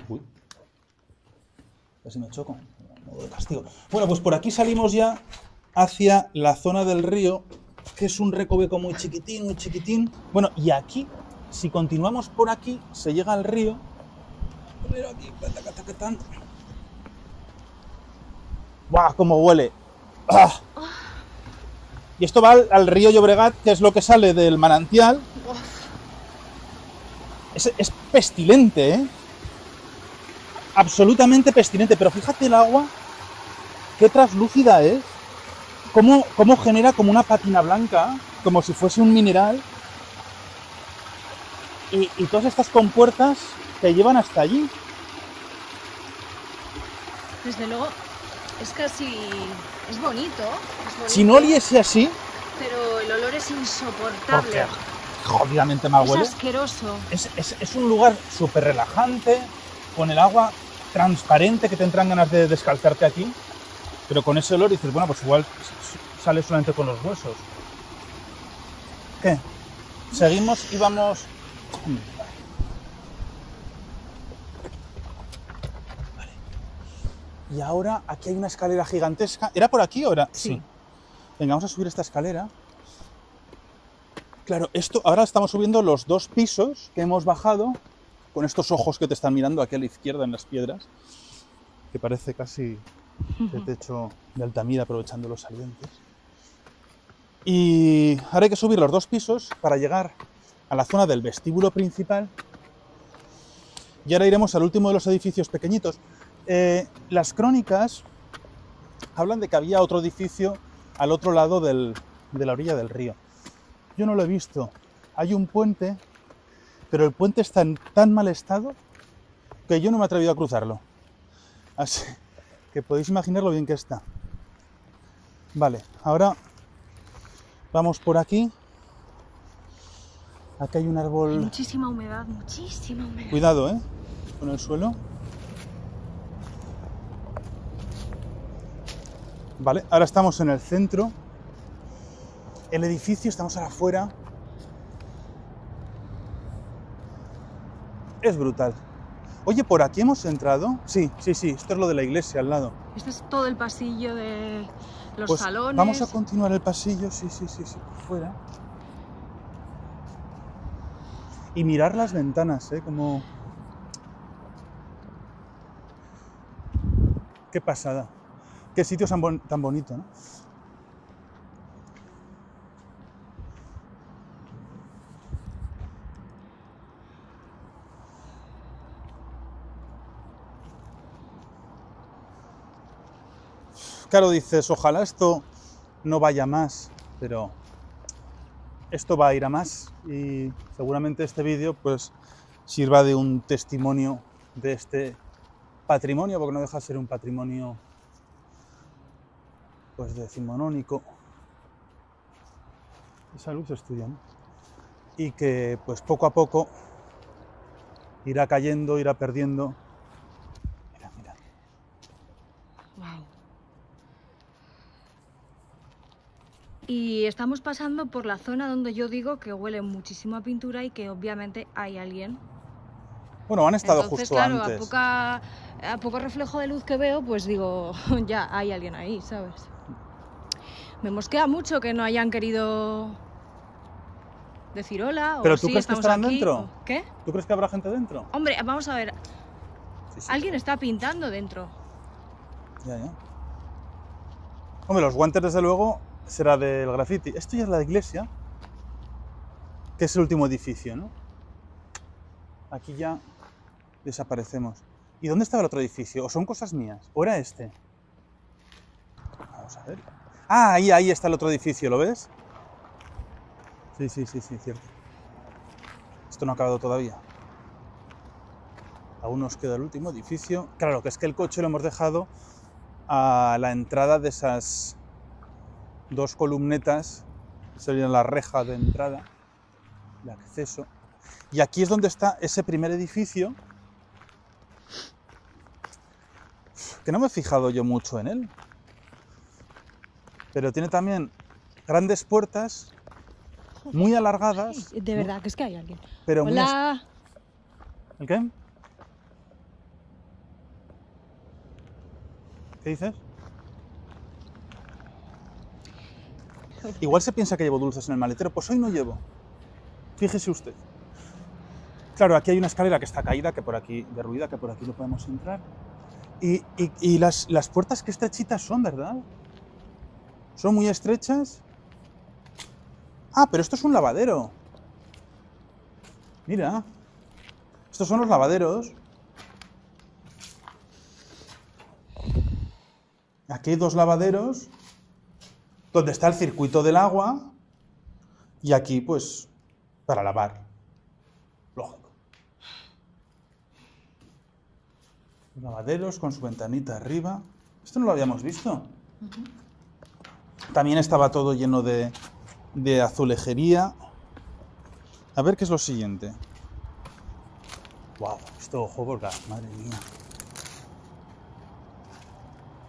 Uy. A ver si me choco. Modo de castigo. Bueno, pues por aquí salimos ya hacia la zona del río, que es un recoveco muy chiquitín, muy chiquitín. Bueno, y aquí, si continuamos por aquí, se llega al río. Pero aquí. ¡Buah, cómo huele! ¡Ah! Y esto va al, al río Llobregat, que es lo que sale del manantial. Es, es pestilente, ¿eh? Absolutamente pestilente. Pero fíjate el agua, qué traslúcida es. Cómo, cómo genera como una pátina blanca, como si fuese un mineral. Y, y todas estas compuertas te llevan hasta allí. Desde luego, es casi... Es bonito. es bonito, Si no oliese así, Pero el olor es insoportable. porque jodidamente mal Es huele. asqueroso. Es, es- es un lugar súper relajante, con el agua transparente que te entran ganas de descalzarte aquí, pero con ese olor dices, bueno, pues igual s- sale solamente con los huesos. ¿Qué? Seguimos y vamos... Y ahora aquí hay una escalera gigantesca. ¿Era por aquí o era? Sí. Venga, vamos a subir esta escalera. Claro, esto ahora estamos subiendo los dos pisos que hemos bajado con estos ojos que te están mirando aquí a la izquierda en las piedras, que parece casi de techo de Altamira aprovechando los salientes. Y ahora hay que subir los dos pisos para llegar a la zona del vestíbulo principal. Y ahora iremos al último de los edificios pequeñitos. Eh, las crónicas hablan de que había otro edificio al otro lado del- de la orilla del río. Yo no lo he visto. Hay un puente, pero el puente está en tan mal estado que yo no me he atrevido a cruzarlo. Así que podéis imaginar lo bien que está. Vale, ahora vamos por aquí. Aquí hay un árbol. muchísima humedad, muchísima humedad. Cuidado, ¿eh? Con el suelo. Vale, ahora estamos en el centro. El edificio, estamos ahora afuera. Es brutal. Oye, ¿por aquí hemos entrado? Sí, sí, sí, esto es lo de la iglesia al lado. Este es todo el pasillo de los Pues salones. vamos a continuar el pasillo, sí, sí, sí, sí, por fuera. Y mirar las ventanas, ¿eh? Como... Qué pasada. Qué sitio tan, bon- tan bonito, ¿no? Claro, dices, ojalá esto no vaya más, pero esto va a ir a más y seguramente este vídeo pues sirva de un testimonio de este patrimonio, porque no deja de ser un patrimonio pues decimonónico. Esa luz ¿no? Y que pues poco a poco irá cayendo, irá perdiendo. Mira, mira. Wow. Y estamos pasando por la zona donde yo digo que huele muchísimo a pintura y que obviamente hay alguien. Bueno, han estado Entonces, justo claro, antes. A, poca, a poco reflejo de luz que veo, pues digo, ya hay alguien ahí, ¿sabes? Me mosquea mucho que no hayan querido decir hola. o ¿Pero tú sí, crees que estarán aquí, dentro? o- ¿Qué? ¿Tú crees que habrá gente dentro? Hombre, vamos a ver, Sí, sí. alguien está pintando dentro. Ya, ya. Hombre, los guantes, desde luego, será del graffiti. Esto ya es la iglesia, que es el último edificio, ¿no? Aquí ya desaparecemos. ¿Y dónde estaba el otro edificio? ¿O son cosas mías? ¿O era este? Vamos a ver. Ah, ahí, está el otro edificio, ¿lo ves? Sí, sí, sí, sí, cierto. Esto no ha acabado todavía. Aún nos queda el último edificio. Claro, que es que el coche lo hemos dejado a la entrada de esas dos columnetas, serían la reja de entrada, de acceso. Y aquí es donde está ese primer edificio, que no me he fijado yo mucho en él, pero tiene también grandes puertas muy alargadas, De verdad, que es que hay alguien. pero muy... Hola. ¿El qué? ¿Qué dices? Igual se piensa que llevo dulces en el maletero, pues hoy no llevo. Fíjese usted. Claro, aquí hay una escalera que está caída, que por aquí, derruida, que por aquí no podemos entrar. Y, y- y las, las puertas que estrechitas son, ¿verdad? Son muy estrechas. Ah, pero esto es un lavadero. Mira. Estos son los lavaderos. Aquí hay dos lavaderos donde está el circuito del agua y aquí pues para lavar. Lógico. Lavaderos con su ventanita arriba. Esto no lo habíamos visto. También estaba todo lleno de, de azulejería. A ver qué es lo siguiente. Wow, esto ojo porque madre mía.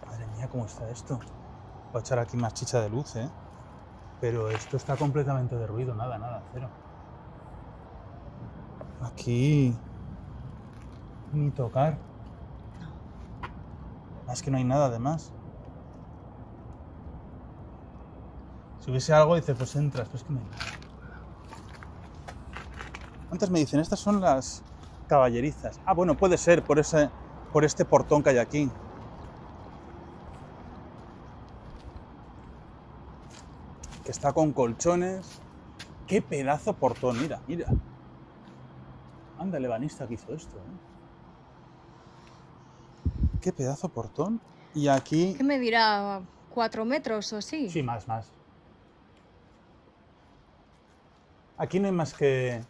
Madre mía, cómo está esto. Voy a echar aquí más chicha de luz, ¿eh? Pero esto está completamente derruido, nada, nada, cero. Aquí. Ni tocar. Es que no hay nada además. Si hubiese algo, dice, pues entras, pues que no hay nada. Antes me dicen, estas son las caballerizas. Ah, bueno, puede ser por, ese, por este portón que hay aquí. Que está con colchones. ¡Qué pedazo portón! Mira, mira. Anda, el ebanista que hizo esto. ¿eh? ¡Qué pedazo portón! Y aquí... ¿Qué me dirá? ¿Cuatro metros o así? Sí, más, más. Aquí no hay más que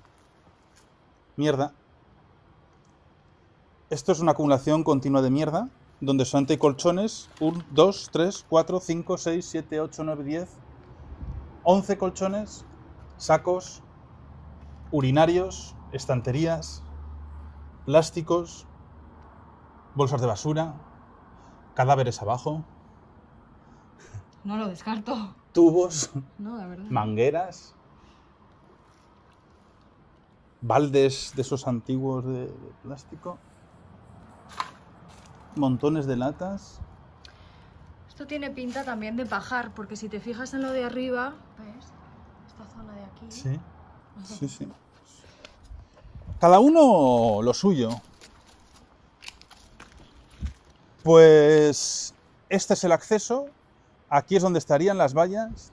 mierda. Esto es una acumulación continua de mierda, donde solamente hay colchones, 1, 2, 3, 4, 5, 6, 7, 8, 9, 10, 11 colchones, sacos, urinarios, estanterías, plásticos, bolsas de basura, cadáveres abajo, No lo descarto. tubos, No, la verdad. mangueras, baldes de esos antiguos de, de plástico, montones de latas. Esto tiene pinta también de pajar, porque si te fijas en lo de arriba, ¿ves? Esta zona de aquí. Sí, sí, sí. Cada uno lo suyo. Pues este es el acceso. Aquí es donde estarían las vallas.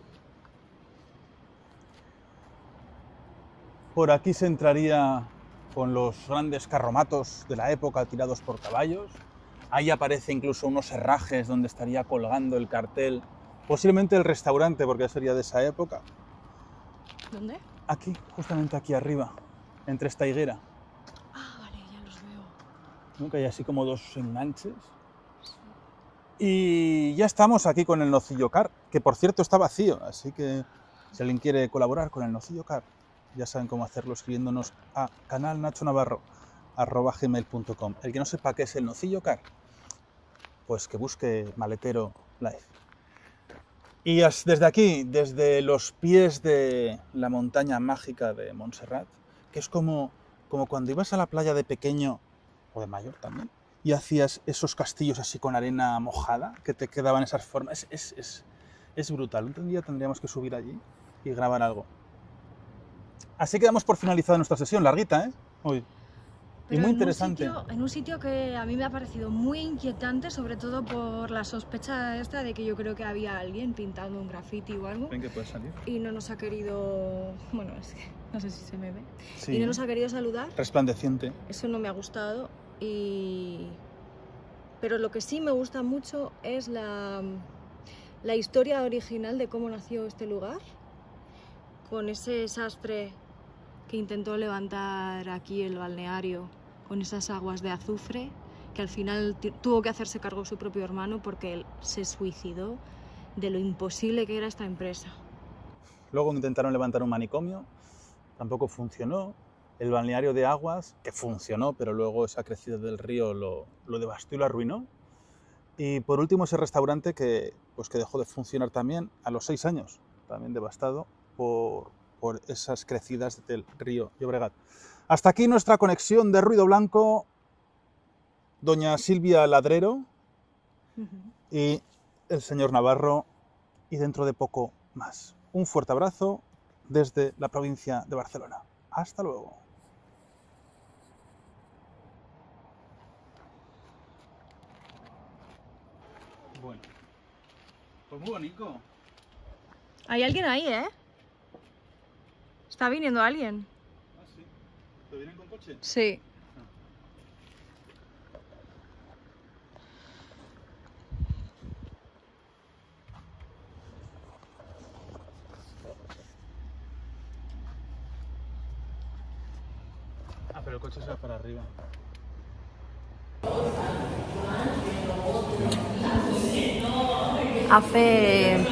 Por aquí se entraría con los grandes carromatos de la época tirados por caballos. Ahí aparece incluso unos herrajes donde estaría colgando el cartel. Posiblemente el restaurante, porque sería de esa época. ¿Dónde? Aquí, justamente aquí arriba, entre esta higuera. Ah, vale, ya los veo. ¿no? que hay así como dos enganches. Y ya estamos aquí con el Nocillo Car, que por cierto está vacío, así que si alguien quiere colaborar con el Nocillo Car, ya saben cómo hacerlo escribiéndonos a canalnachonavarro.gmail.com. El que no sepa qué es el Nocillo Car, pues que busque Maletero Live. Y desde aquí, desde los pies de la montaña mágica de Montserrat, que es como, como cuando ibas a la playa de pequeño, o de mayor también, y hacías esos castillos así con arena mojada, que te quedaban esas formas, es, es, es, es brutal. Un día tendríamos que subir allí y grabar algo. Así que damos por finalizada nuestra sesión, larguita, ¿eh? Hoy. Y muy en un interesante. sitio- en un sitio que a mí me ha parecido muy inquietante, sobre todo por la sospecha esta de que yo creo que había alguien pintando un graffiti o algo Ven que puedes salir. y no nos ha querido, bueno, es que no sé si se me ve, Sí. y no nos ha querido saludar. Resplandeciente. Eso no me ha gustado y pero lo que sí me gusta mucho es la, la historia original de cómo nació este lugar con ese sastre que intentó levantar aquí el balneario con esas aguas de azufre que al final tuvo que hacerse cargo su propio hermano porque él se suicidó de lo imposible que era esta empresa. Luego intentaron levantar un manicomio, tampoco funcionó. El balneario de aguas, que funcionó, pero luego esa crecida del río lo, lo devastó y lo arruinó. Y por último ese restaurante que, pues que dejó de funcionar también a los seis años, también devastado por, por esas crecidas del río Llobregat. Hasta aquí nuestra conexión de ruido blanco. Doña Silvia Ladrero y el señor Navarro y dentro de poco más. Un fuerte abrazo desde la provincia de Barcelona. Hasta luego. Bueno, pues muy bonito. Hay alguien ahí, ¿eh? Está viniendo alguien. Ah, sí. ¿Te vienen con coche? Sí. Ah, pero el coche se va para arriba. Hace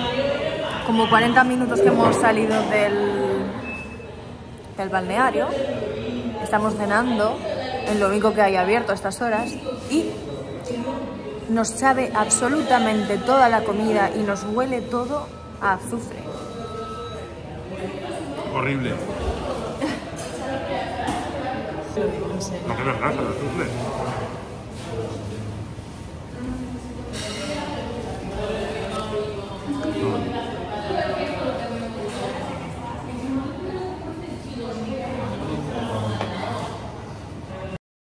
como 40 minutos que hemos salido del, del balneario. Estamos cenando en lo único que hay abierto a estas horas y nos sabe absolutamente toda la comida y nos huele todo a azufre. Horrible. No el azufre.